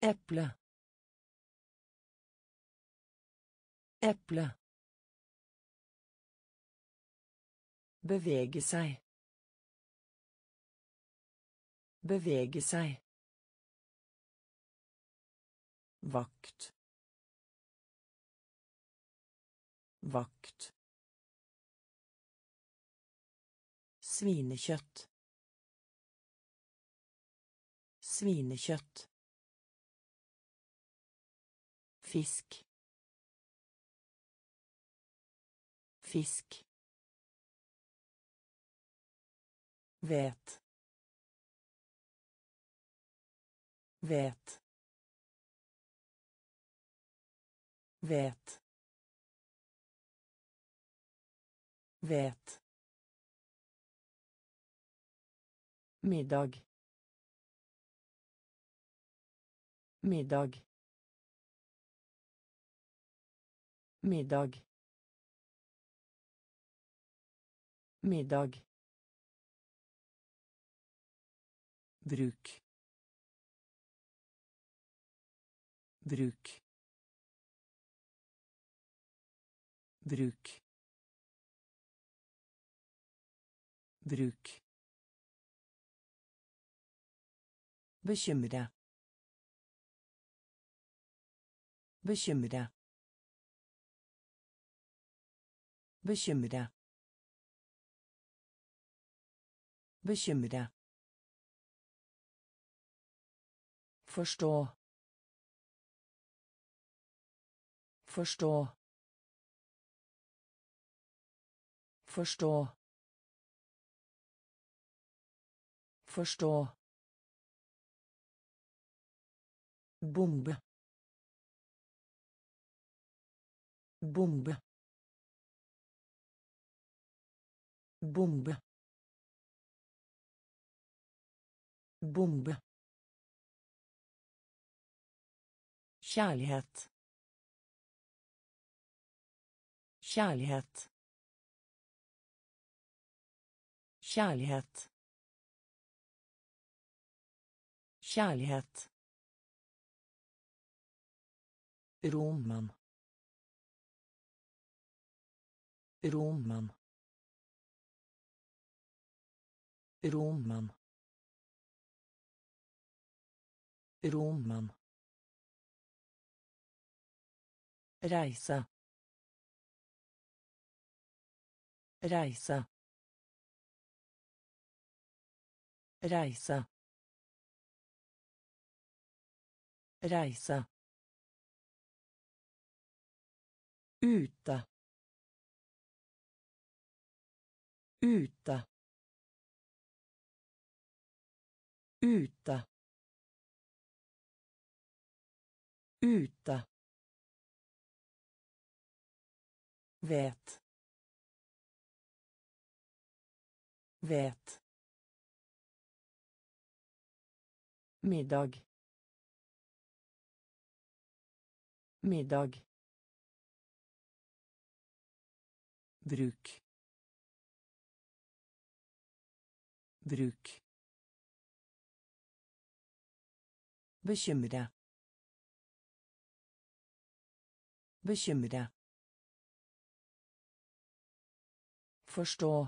Äpple. Äpple. Bevege sig. Bevege sig. Vakt. Vakt. Svinekött. Svinekött. Fisk. Fisk. Vet. Vet. Vet. Vet. Middag. Middag. Middag. Middag. Bruk. Bruk. Bruk. Bruk. Bekymre. Bekymre. Bekymre. Bekymre. Förstå. Förstå. Förstå. Förstå. Bombe. Bombe. Bombe. Bombe. Kärlighet. Kärlighet. Kärlighet. Kärlighet. Roman. Roman. Roman. Roman. Reise. Reise. Reise. Reise. Ute. Ute. Ute. Ute. Vet. Vet. Middag. Middag. Bruk. Bruk. Bekymre. Bekymre. Förstå.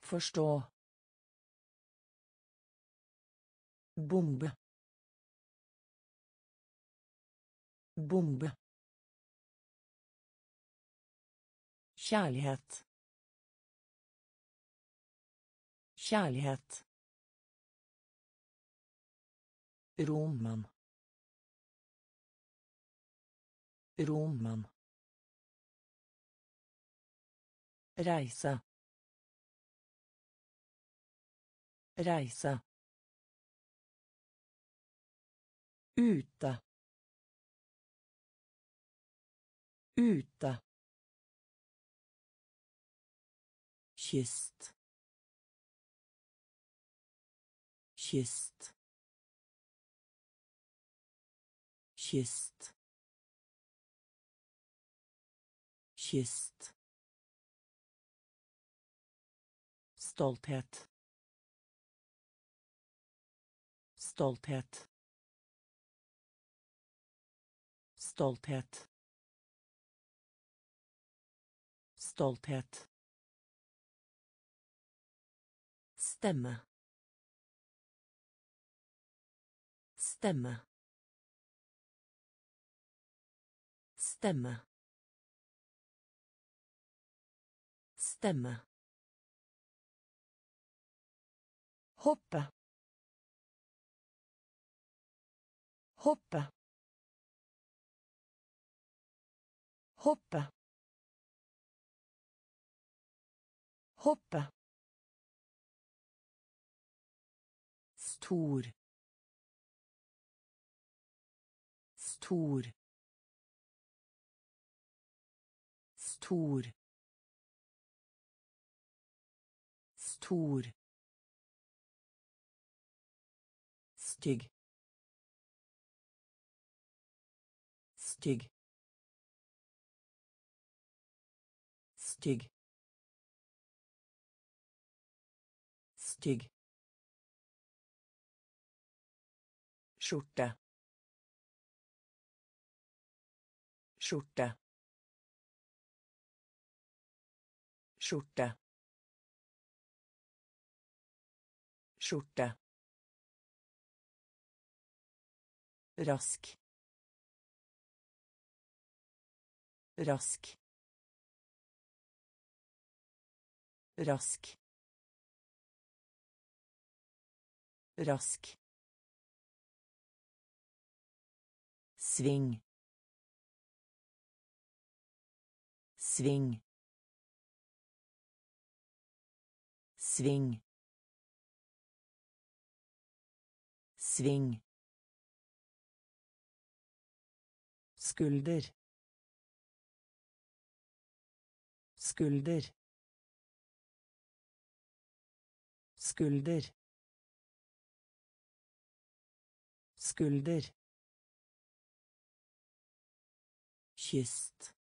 Förstå. Bombe. Bombe. Kärlighet. Kärlighet. Roman. Roman. Reise. Reise. Ute. Ute. Kyst. Kyst. Kyst. Kyst. Stolthet. Stolthet. Stolthet. Stolthet. Stemme. Stemme. Stemme. Stemme. Hoppa hoppa hoppa hoppa Stor. Stor. Stor. Stor. Stygg. Stygg. Stygg. Stygg. skjorte skjorte skjorte skjorte rask rask rask rask sving. Sving. Sving. Sving skulder. Skulder. Skulder. Skulder. Kyst.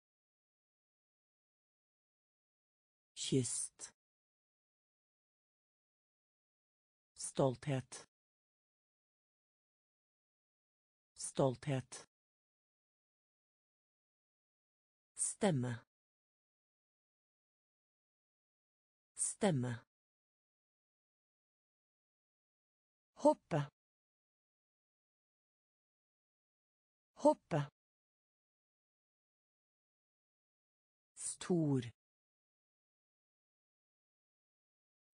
Kyst. Stolthet. Stolthet stemme stemme hoppe hoppe stor.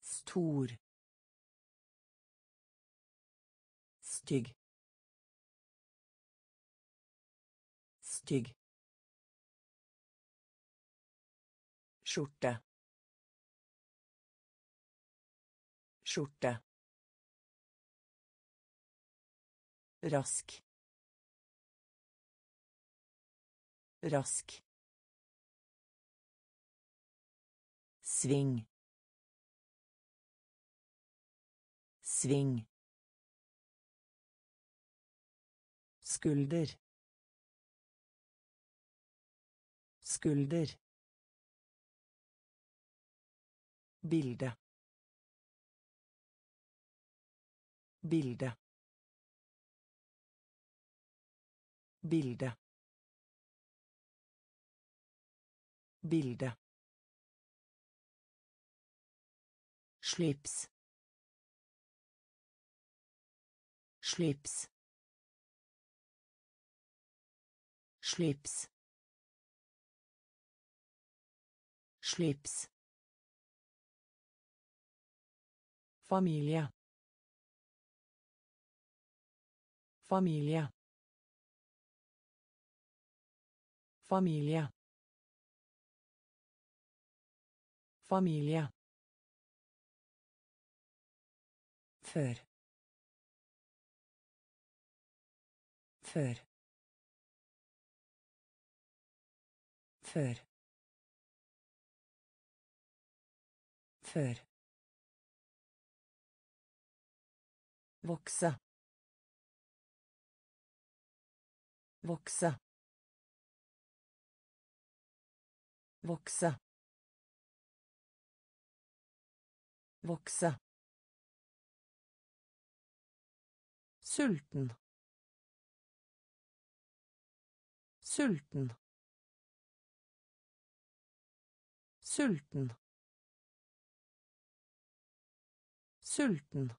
Stor. Stygg. Stygg. Skjorta skjorta rask. Rask. Sving. Sving. Skulder. Skulder. Bilde. Bilde. Bilde. Bilde. Slips. Slips. Slips. Slips. Familie. Familie. Familie. Familie. Før. Før. Før. Før. Vokse. Vokse. Vokse. Vokse. Sulten. Sulten. Sulten. Sulten.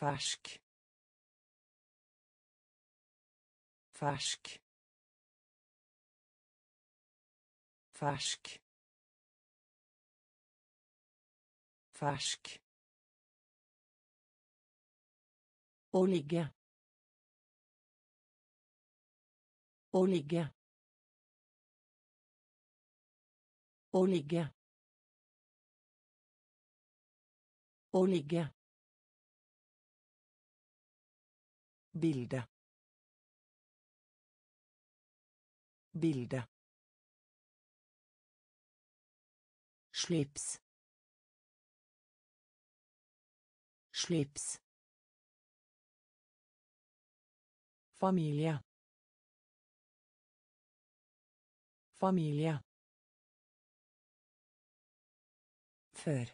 maling maling maling maling färsk färsk färsk färsk Å ligge. Å ligge. Å ligge. Å ligge. Bilde bilde slips slips familie Familie. Før.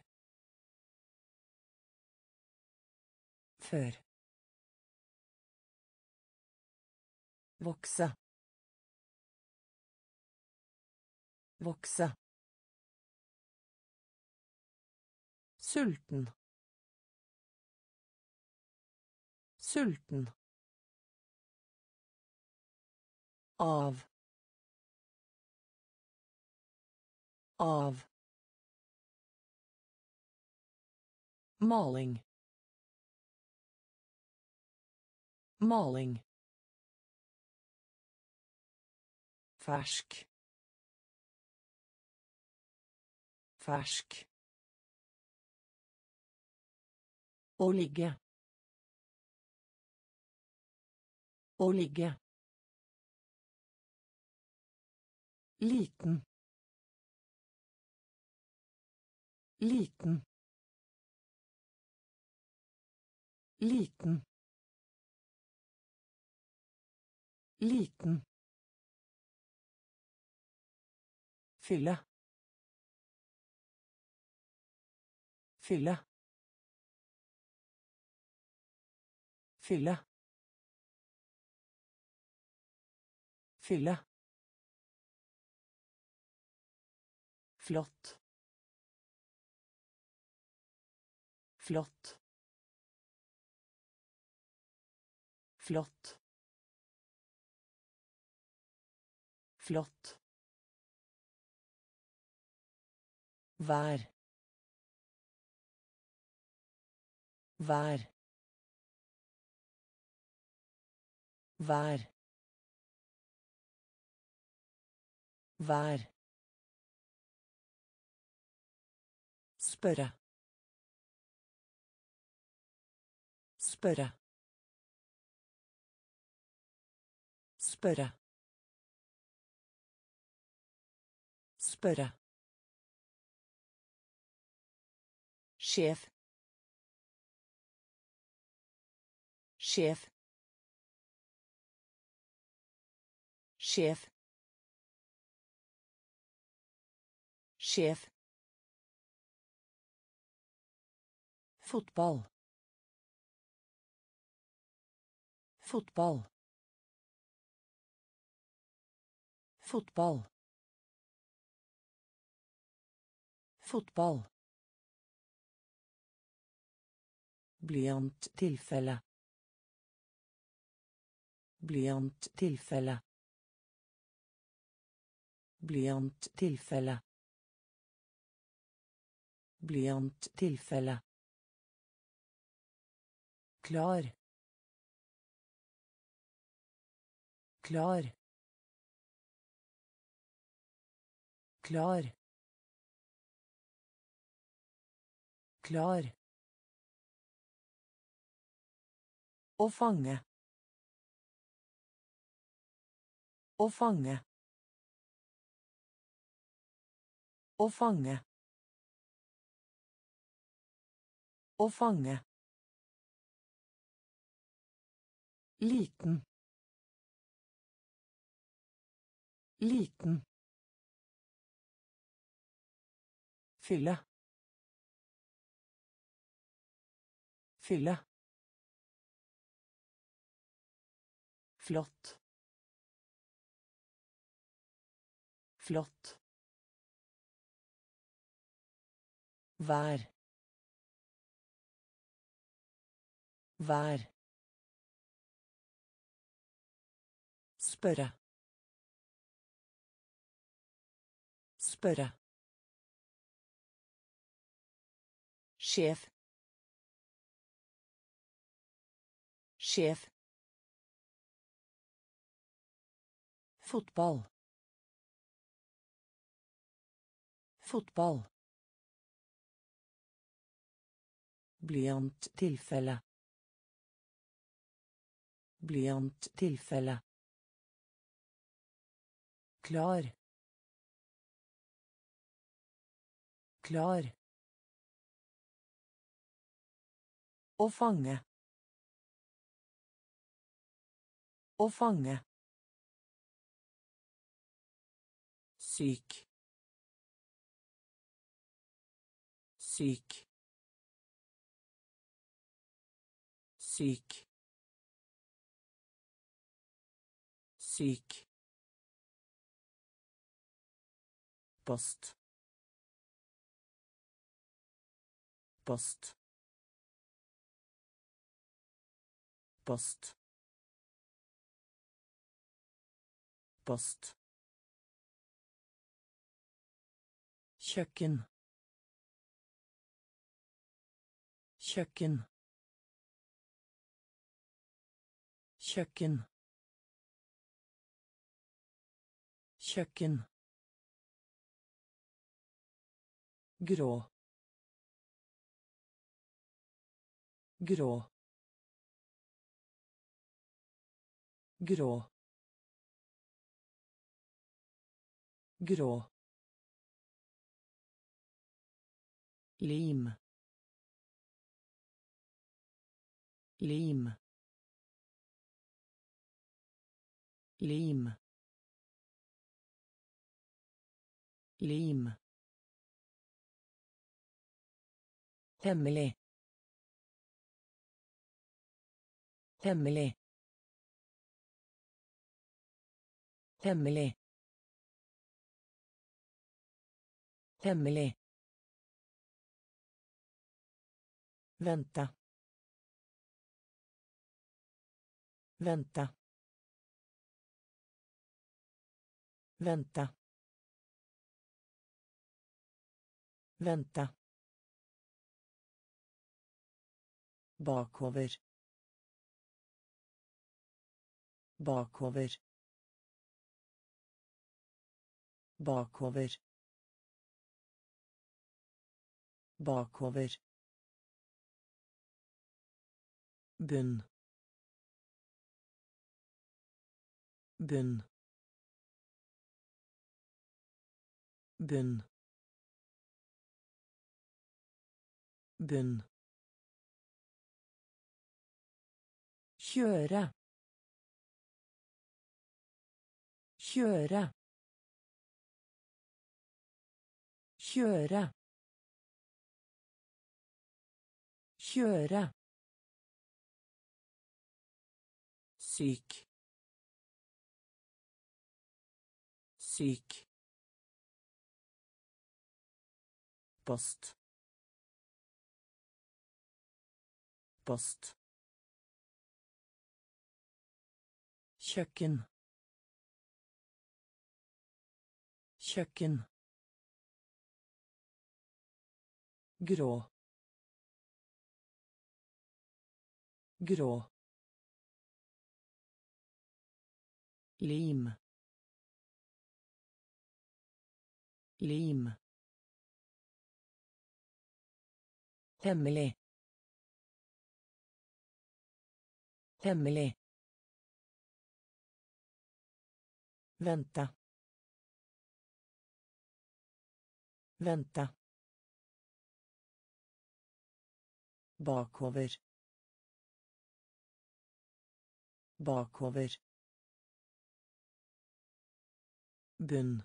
Før. Vokse. Vokse. Sulten. Sulten. Av. Av. Maling. Maling. Färsk. Färsk. Å ligge. Liten. Liten. Liten. Liten. Fylla. Fylla. Fylla. Fylla. Flott. Flott. Flott. Flott. Vær. Vær. Vær. Vær. Spørre. Spørre. Spørre. Spørre. Sjef. Sjef. Sjef. Sjef. Fotball. Fotball. Fotball. Fotball. Blyant tillfälle. Blyant tillfälle. Blyant tillfälle. Blyant tillfälle. Klar. Klar. Klar. Klar. Å fange. Å fange. Å fange. Å fange. Liten. Liten. Fylle. Fylle. Flott. Flott. Vær. Vær. Spørre. Spørre. Sjef. Sjef. Fotboll. Fotboll. Blyant tillfälle. Blyant tillfälle. Klar. Klar. Å fange. Å fange. سيك. سيك. سيك. سيك. بوست بوست بوست بوست kjøkken kjøkken kjøkken kjøkken grå. Grå. Grå. Grå. Lim lim lim lim hemmelig hemmelig hemmelig hemmelig Vänta. Vänta. Vänta. Vänta. bakover bakover bakover bakover bunn bunn bunn bunn Köra, köra, köra, köra, سيك سيك بوست بوست kjøkken kjøkken grå grå lim. Lim. Hemlig Hemlig vänta. Vänta. Bakover. Bakover. Bunn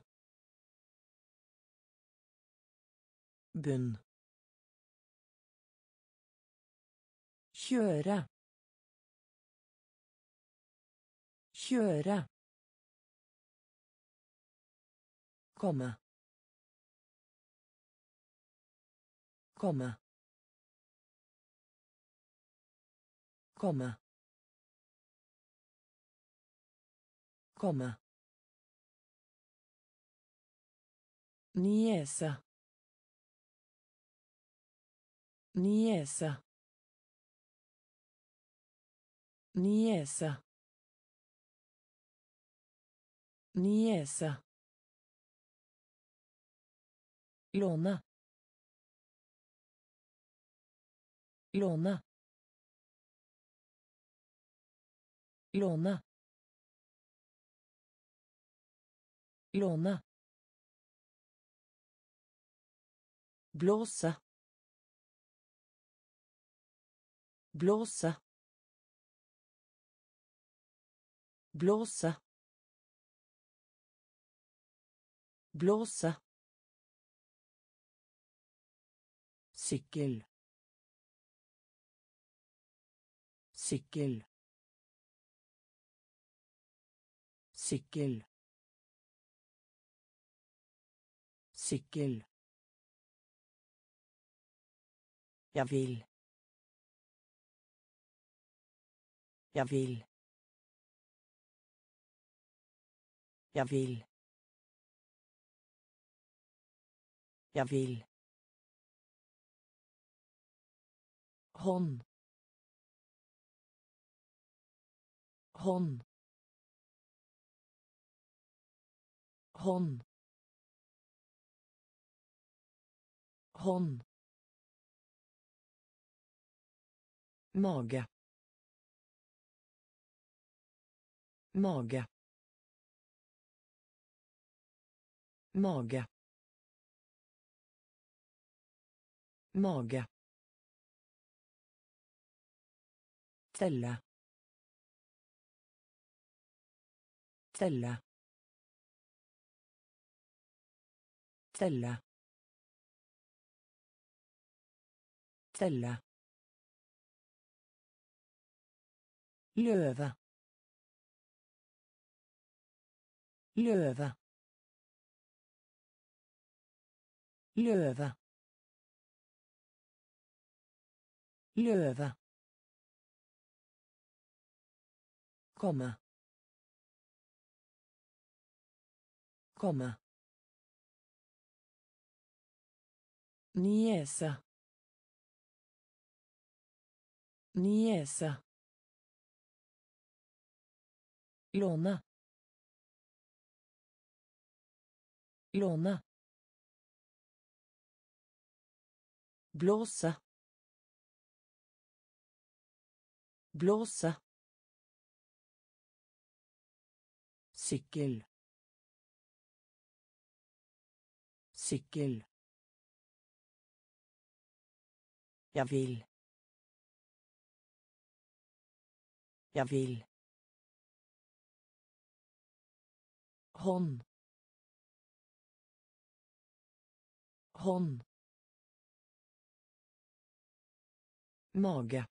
bunn kjøre kjøre komme komme komme komme Niesa. Niesa. Niesa. Niesa. Låna. Låna. Låna. Låna. Blåsa. Blåsa. Blåsa. Blåsa. Cykel. Cykel. Cykel. Cykel. Jag vill. Jag vill. Jag vill. Jag vill. Hon. Hon. Hon. Hon. Mage. Mage. Mage. Mage. Telle telle telle telle Löve. Löve. Löve. Löve. komma komma niesa niesa låna. Låna. Blåsa. Blåsa. Cykel. Cykel. Jag vill. Jag vill. Hon. Hon. mage.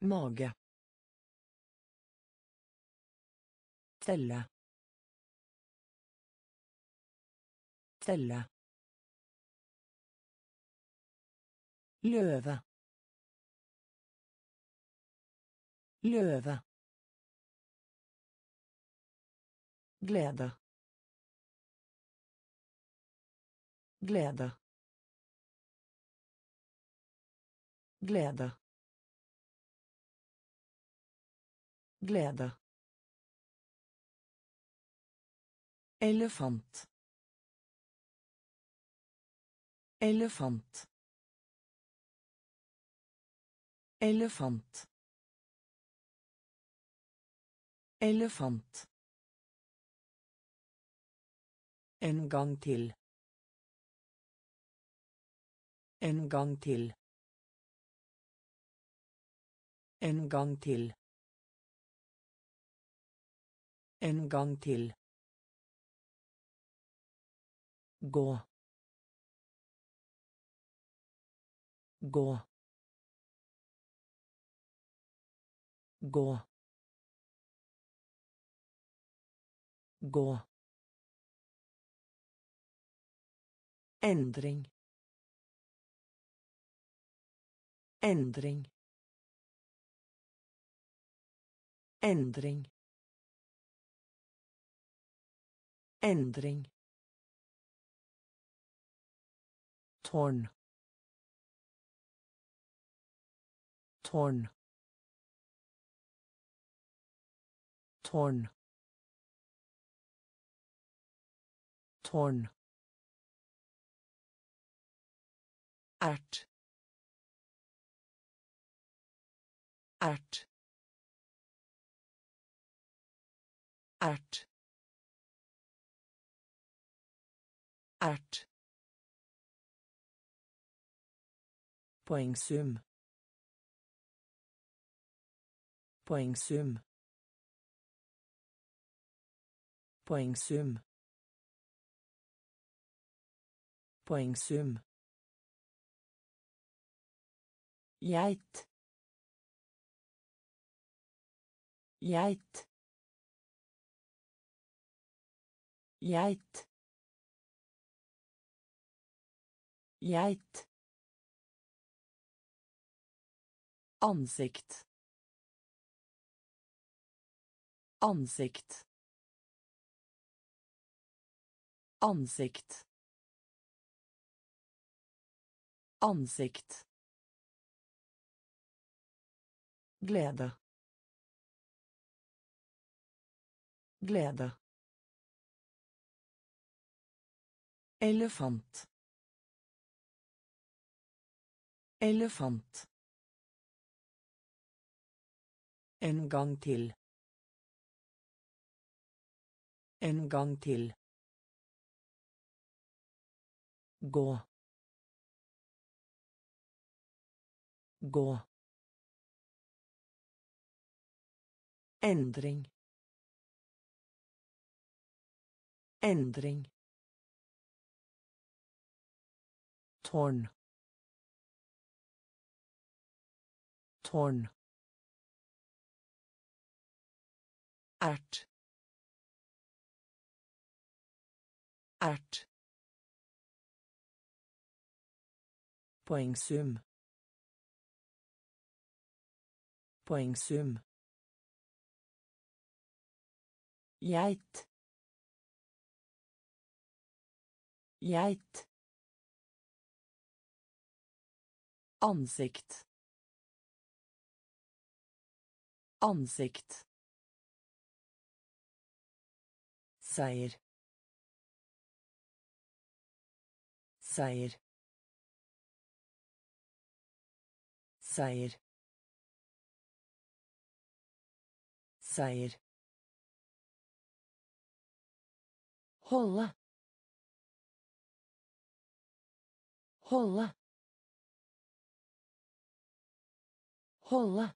Mage. Telle. Telle. Løve. Løve. Glädje. Glädje. Glädje. Glädje. Elefant. Elefant. Elefant. Elefant. En gång till. En gång till. En gång till. En gång till. Gå. Gå. Gå. Gå. Ändring. Ändring. Ändring. Ändring. Torn. Torn. Torn. Torn. Ärt ärt ärt ärt poengsum. Poengsum. Poengsum. Poengsum. Geit. Geit. Geit. Geit. Ansikt. Ansikt. Ansikt. Ansikt. Glädje. Glädje. Elefant. Elefant. En gång till. En gång till. Gå. Gå. Ändring. Ändring. Torn. Torn. Ert. Ert. Poengsum. Poengsum. Geit. Geit. Ansikt. Ansikt. Seier. Seier. Seier. Seier. Hålla. Hålla. Hålla.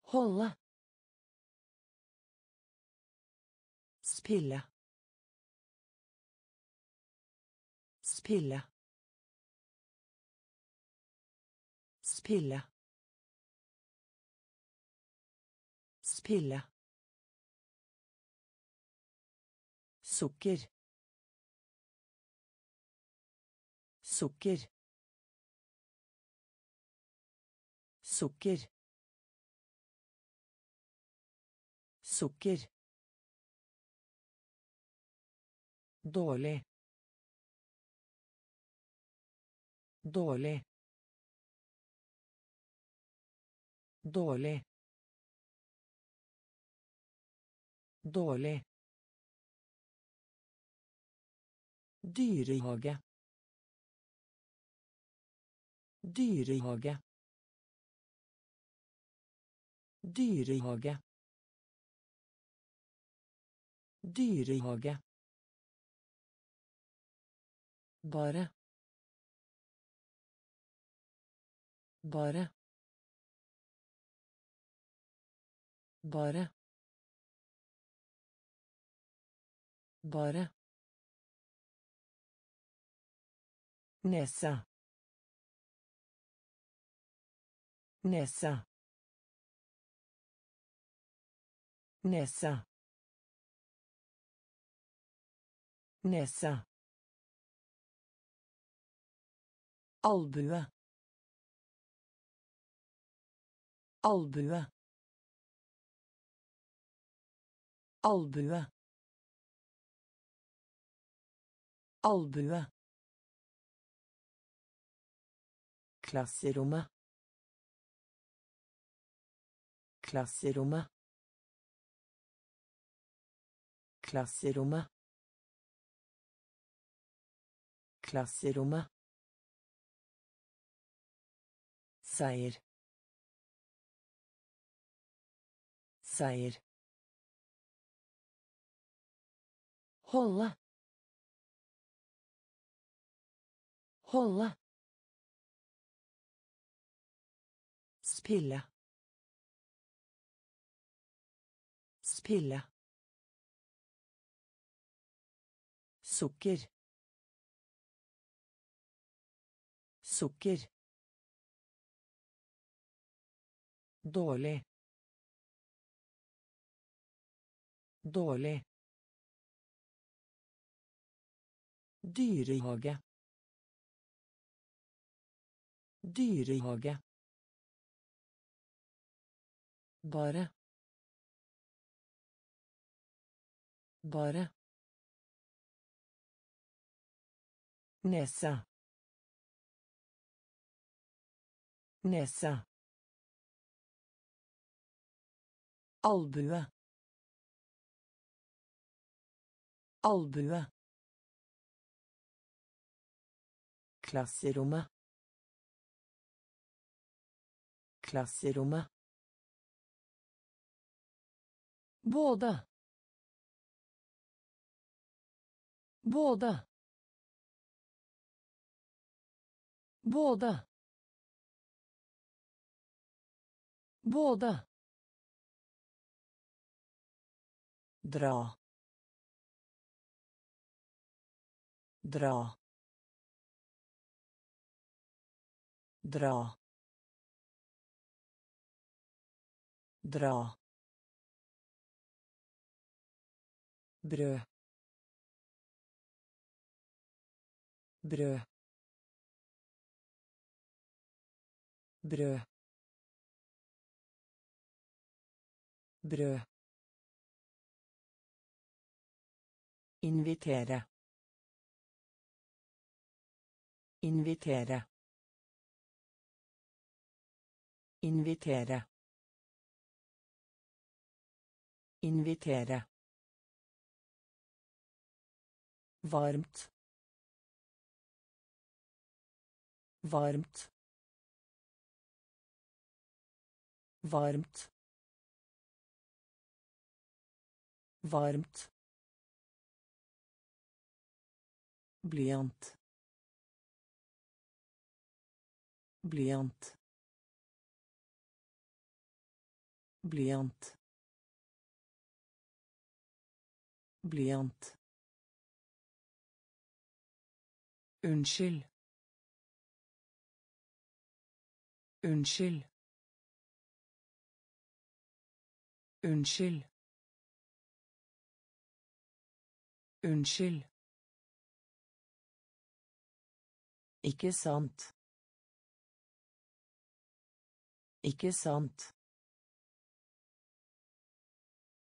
Hålla. Spilla. Spilla. Spilla. Spilla. Sukker. Sukker. Sukker. Sukker. Dårlig. Dårlig. Dårlig. Dårlig. Dyrehage. Dyrehage. Dyrehage. Dyrehage. Bare. Bare. Bare. Bare. Nesa. Nesa. Nesa. Nesa. Albue. Albue. Albue. Albue. Klasserommet. Klasserommet. Klasserommet. Klasserommet. Seier. Seier. Holde. Holde. Spille. Spille. Sukker. Sukker. Dårlig. Dårlig. Dyrehage. Dyrehage. Bare. Bare. Näsa. Näsa. Albue. Albue. Klasserommet. Klasserommet. Både. Både. Både. Både. dra dra dra dra brød brød brød brød Invitere. Invitere. Invitere. Invitere. Varmt. Varmt. Varmt. Varmt. blyant blyant blyant blyant Unnskyld. Unnskyld. Unnskyld. Unnskyld. Ikke sant. Ikke sant.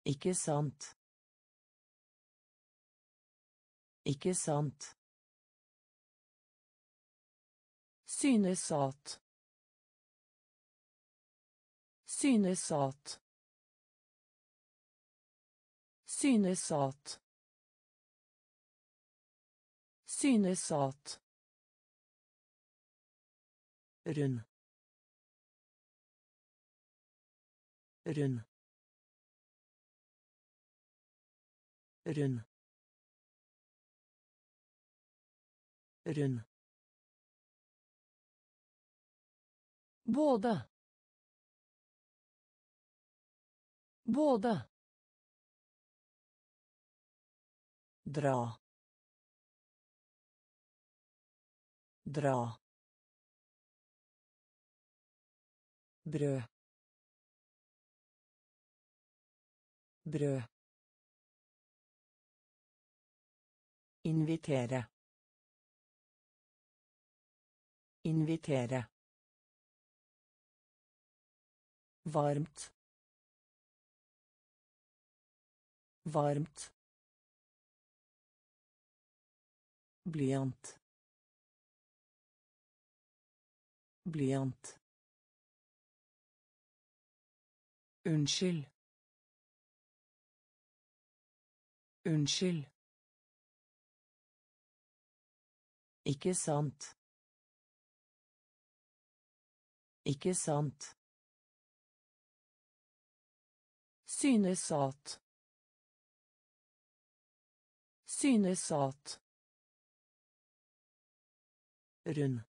Ikke sant. Ikke sant. Synesat. Synesat. Synesat. Synesat. Rund. Rund. Rund. Rund. Både. Både. Dra. Dra. Brød. Brød. Invitere. Invitere varmt varmt blyant blyant Unnskyld. Unnskyld. Ikke sant. Ikke sant. Synes at. Synes at. Rund.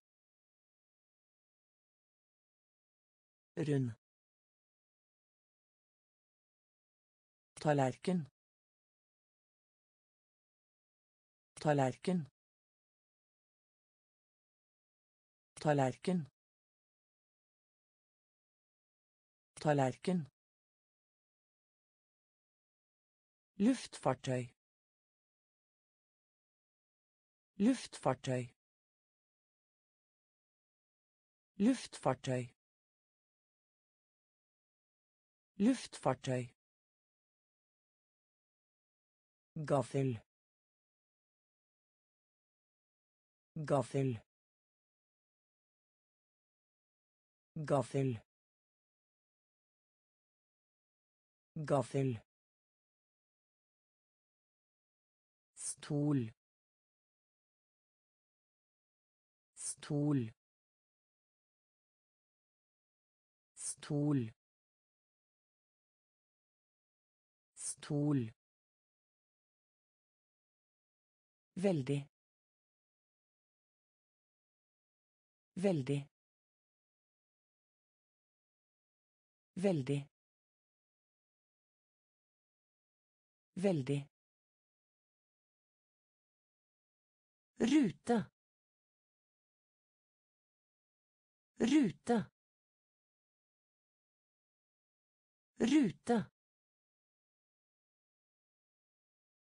Rund. tallerken tallerken tallerken tallerken luftfartøy. Luftfartøy. Luftfartøy. Luftfartøy. Gaffel. Gaffel. Gaffel. Gaffel. Stol. Stol. Stol. Stol. Veldig. Veldig. Veldig. Veldig. Ruta. Ruta. Ruta.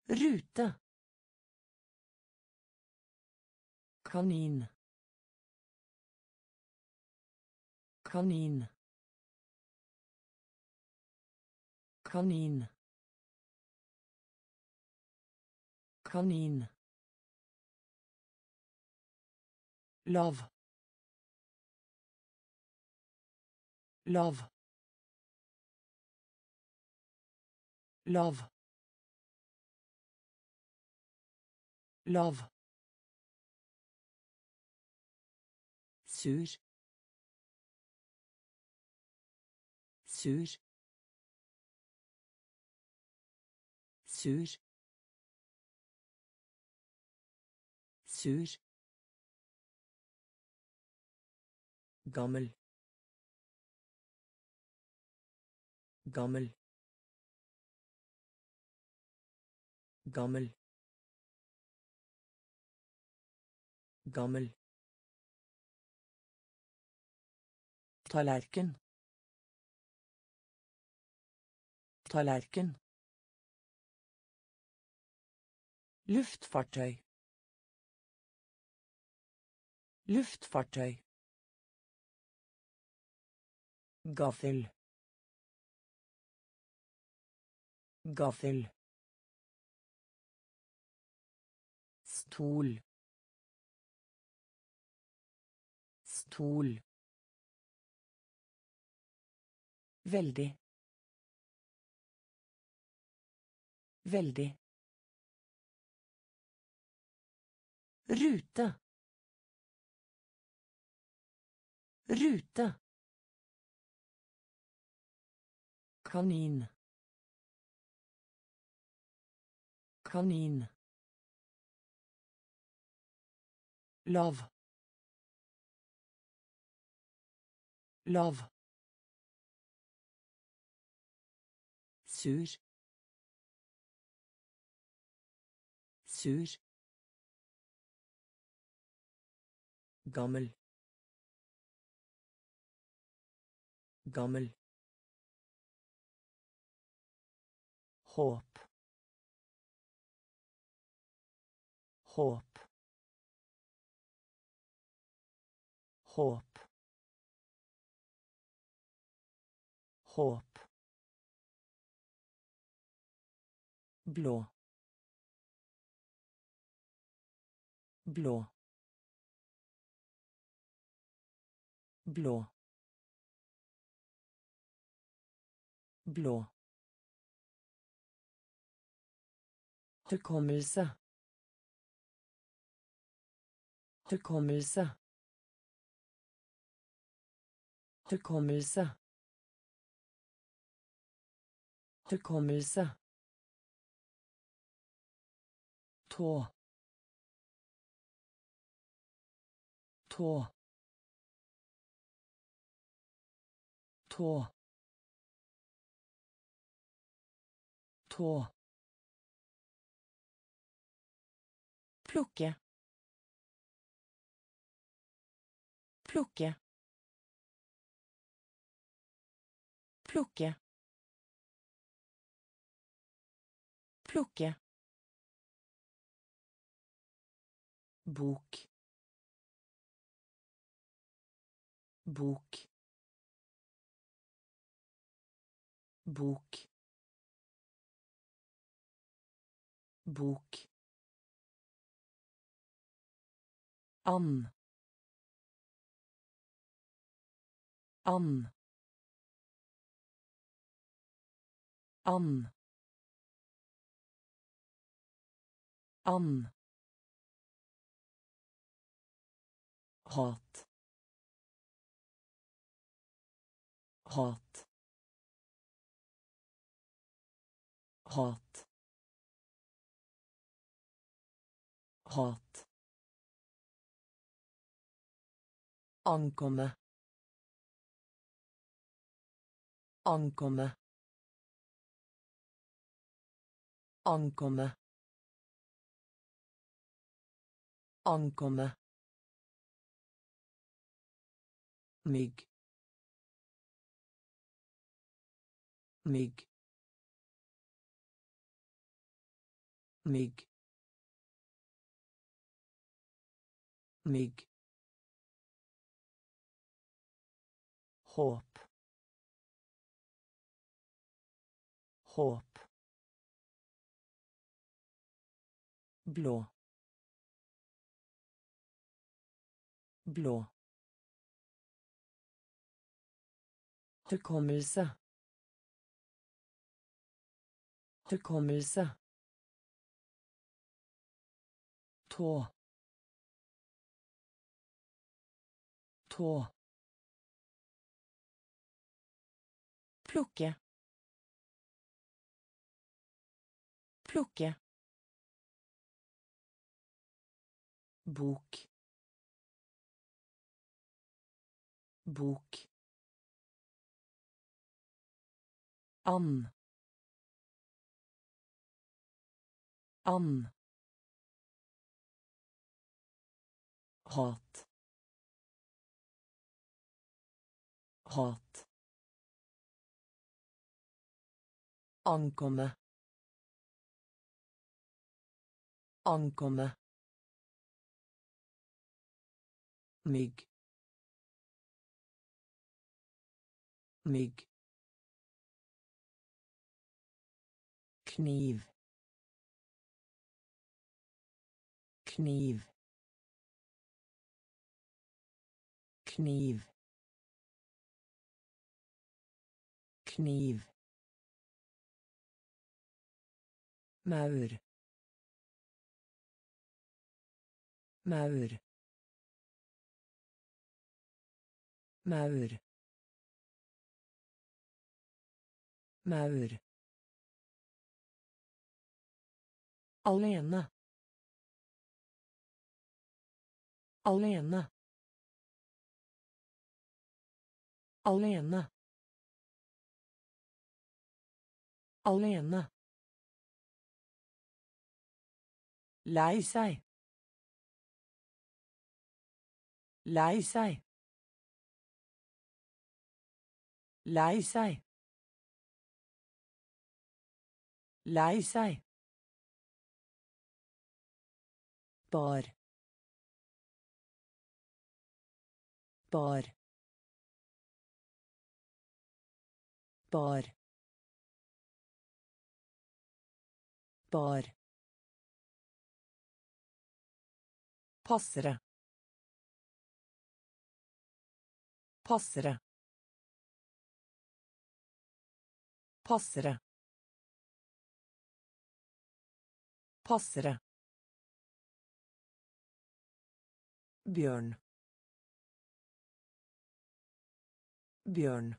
Ruta. kanin kanin kanin kanin lav lav lav lav sur. Sur. Sur. Sur gammel. Gammel. Gammel. Gammel. Tallerken. Tallerken. Luftfartøy. Luftfartøy gaffel. Gaffel. Stol. Stol. Veldig. Veldig. Rute. Rute. Kanin. Kanin. Lav lav sur. Sur. Gammel. Gammel. Håp håp håp håp blå. Blå. Blå. Blå Hukommelse. Hukommelse. Hukommelse. Hukommelse. Tå. Tå. Tå. tå plukke. Plukke. Plukke. Plukke. Bok. Bok. Bok. Bok and and and and hat. Hat. Hat. Hat ankomme. Ankomme. Ankomme. Ankomme. Mygg mygg mygg mygg hopp hopp blå. Blå. Hukommelse. Hukommelse. Tå. Tå. Plukke. Plukke. Bok. Bok. An an hat. Hat. Ankomme. Ankomme. Mygg mygg kniv. Kniv. Kniv. Kniv. Maur maur maur maur alene alene alene alene lei seg lei seg lei seg lei seg bar bar bar bar passere. Passere. Passere. Passere. Bjørn. Bjørn.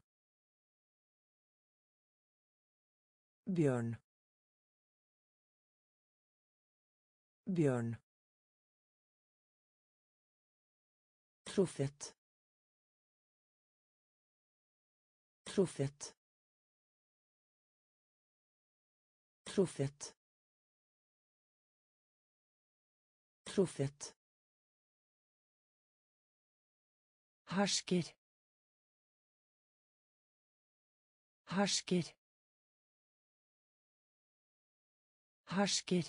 Bjørn. Bjørn truffet. Truffet. Truffet. Truffet. Hersker hersker hersker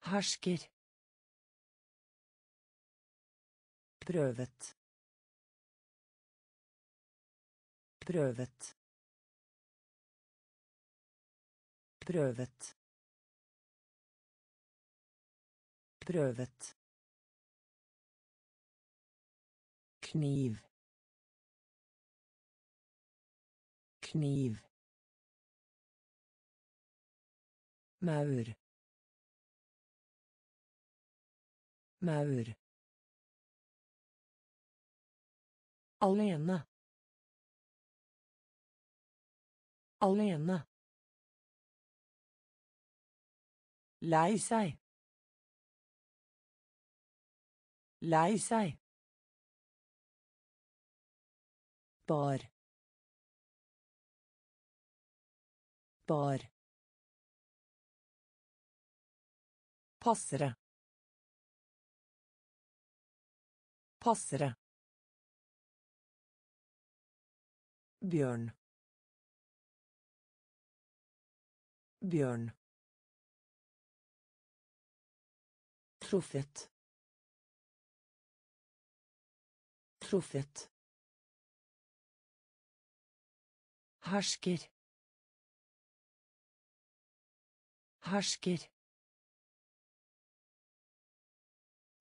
hersker prövet. Prövet. Prövet. Prövet. Kniv. Kniv. Maur. Maur. Alene. Alene. Lei seg. Lei seg. Bar. Bar. Passere. Passere. Björn. Björn. truffet truffet hersker hersker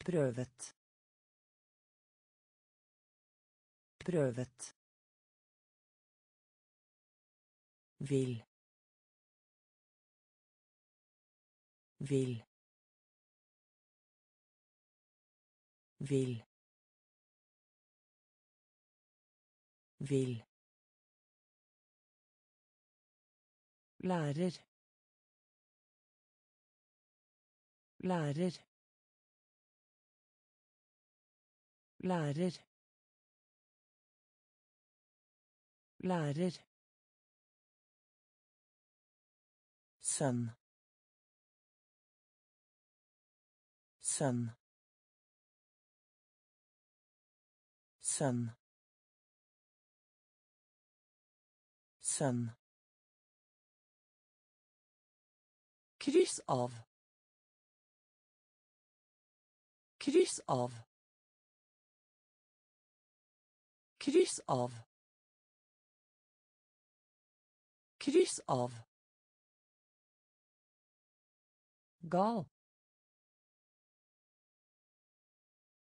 Prövet. Prövet. Vill. Vill. Vill. Vill. Lärer lärer lärer lärer sønn sønn sønn sønn Kryss av. Kryss av. Kryss av. Kryss av. Gal.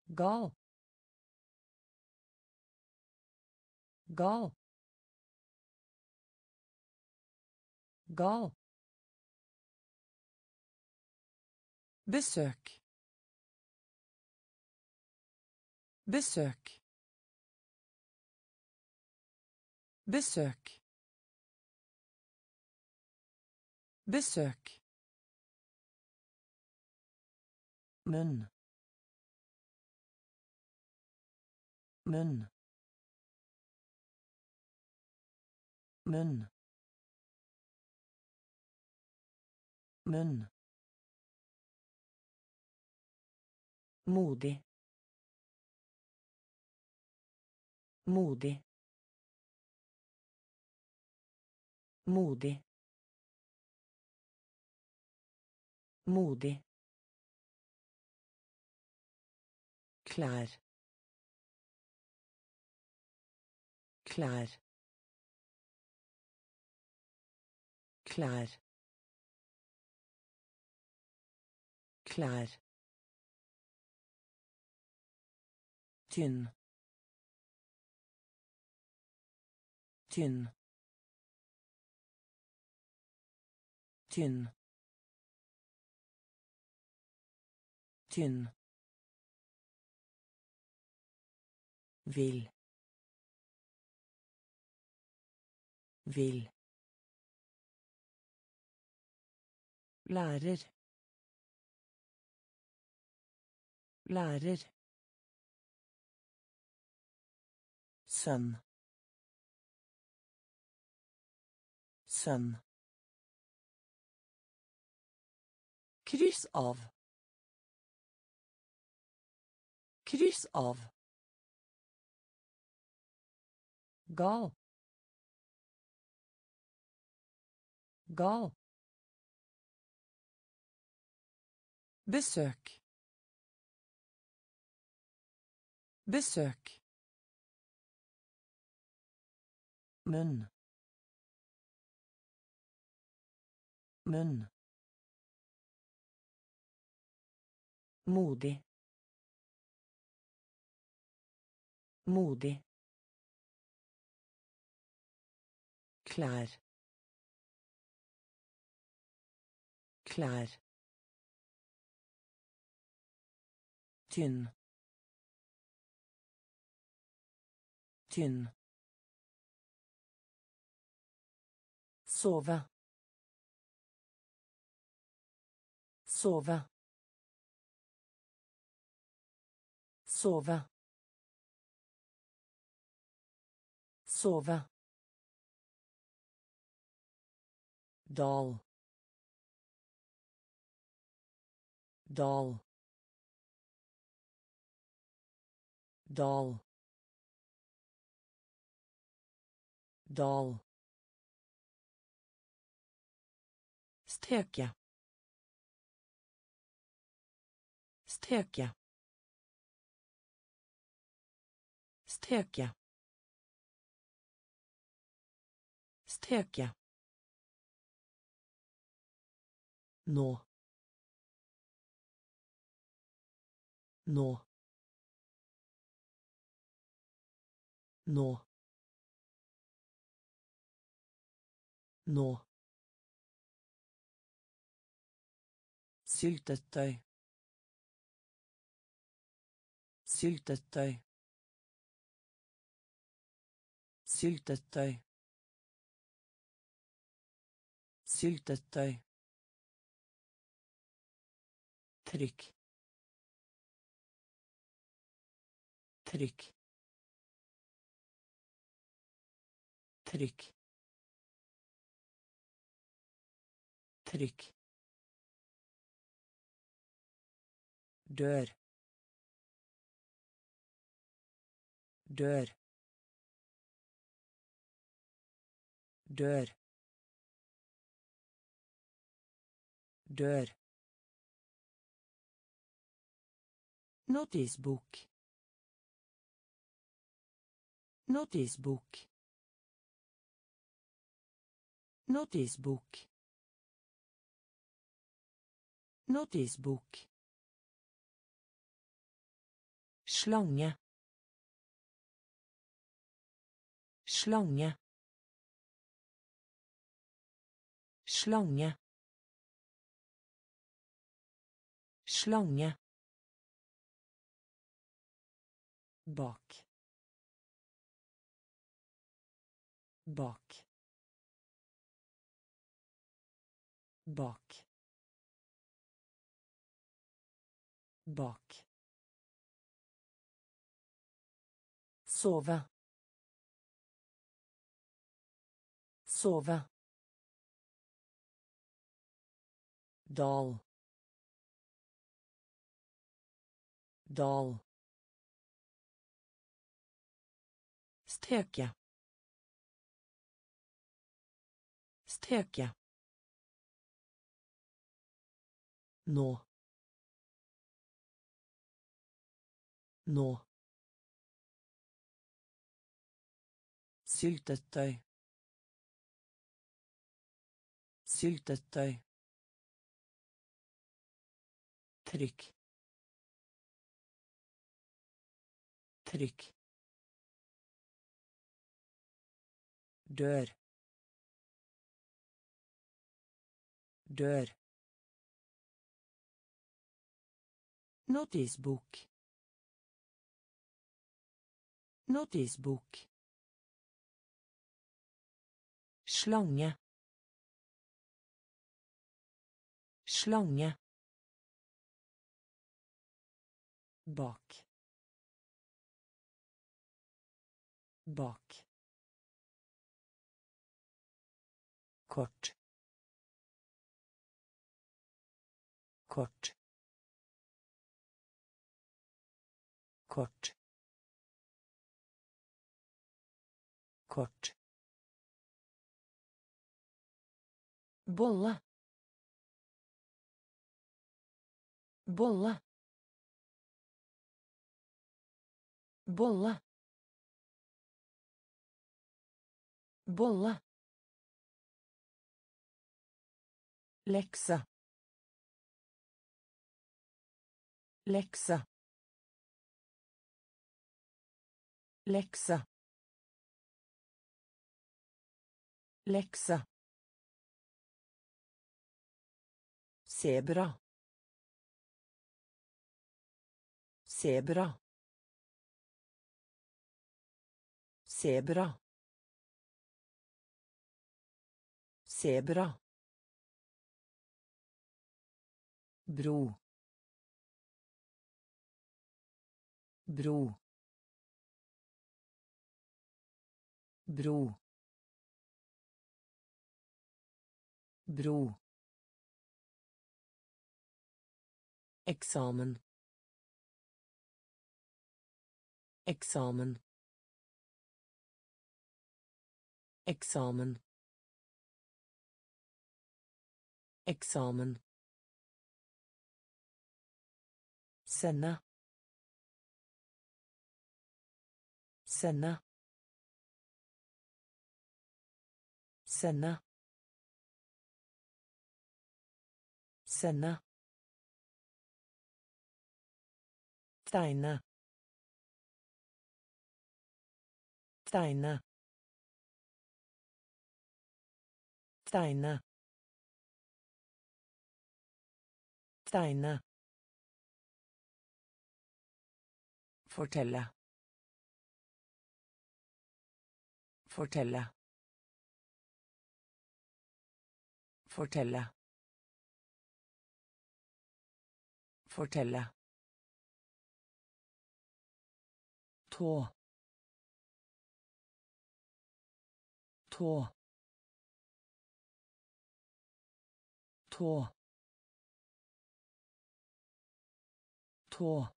Gal. Gal. Gal. Besök. Besök. Besök. Besök. Mun. Mun. Mun. Mun. modig modig modig modig klar. Klar. Klar. Klar. Tynn. Tynn. Tynn. Tynn. Vill vill lärer lärer sønn Sønn. Kryss av. Kryss av. Gal. Gal. Besök. Besök. munn munn modig modig klær klær tynn. Tynn. Sove. Sove. Sove. Sove dal dal dal dal steka steka steka steka nå nå nå nå Syltetøy. Syltetøy. Syltetøy. Syltetøy. Trykk. Trykk. Trykk. Trykk. dør dør dør dør notisbok notisbok notisbok notisbok slange. Slange. Slange. Slange bak bak bak bak Sove. Sove. Dal. Dal. Steke. Steke. Nå. Nå. Syltetøy. Syltetøy. Trykk. Trykk. Dør. Dør. Notisbok. Notisbok. slange slange bak bak kort. Kort. Kort. Kort. Bolla. Bolla. Bolla. Bolla. Lekse lekse lekse lekse Zebra. Zebra. Zebra. Zebra. Bro bro bro bro eksamen eksamen eksamen eksamen سنة. سنة. سنة. سنة. تاينا. تاينا. تاينا. تاينا. Fortelle. Fortelle. Fortelle. Fortelle. tå tå tå tå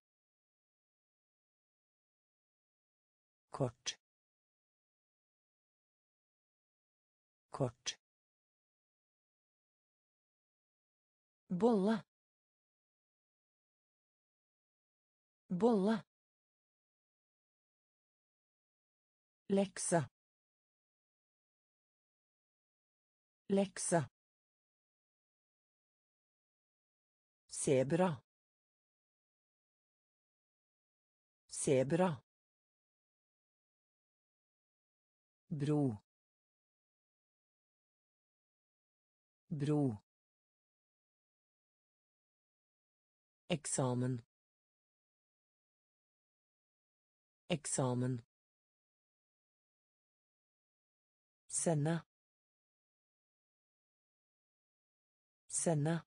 kort. Kort. Bolla. Bolla. Läxa. Läxa. Zebra. Zebra. Bro. Bro. Eksamen. Eksamen. Sende. Sende.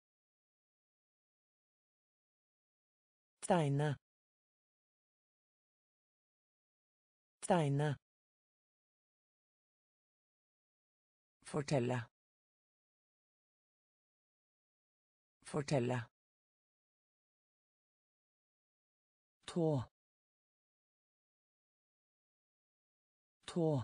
Tegne. Tegne. Fortelle. Fortelle. Tå. Tå.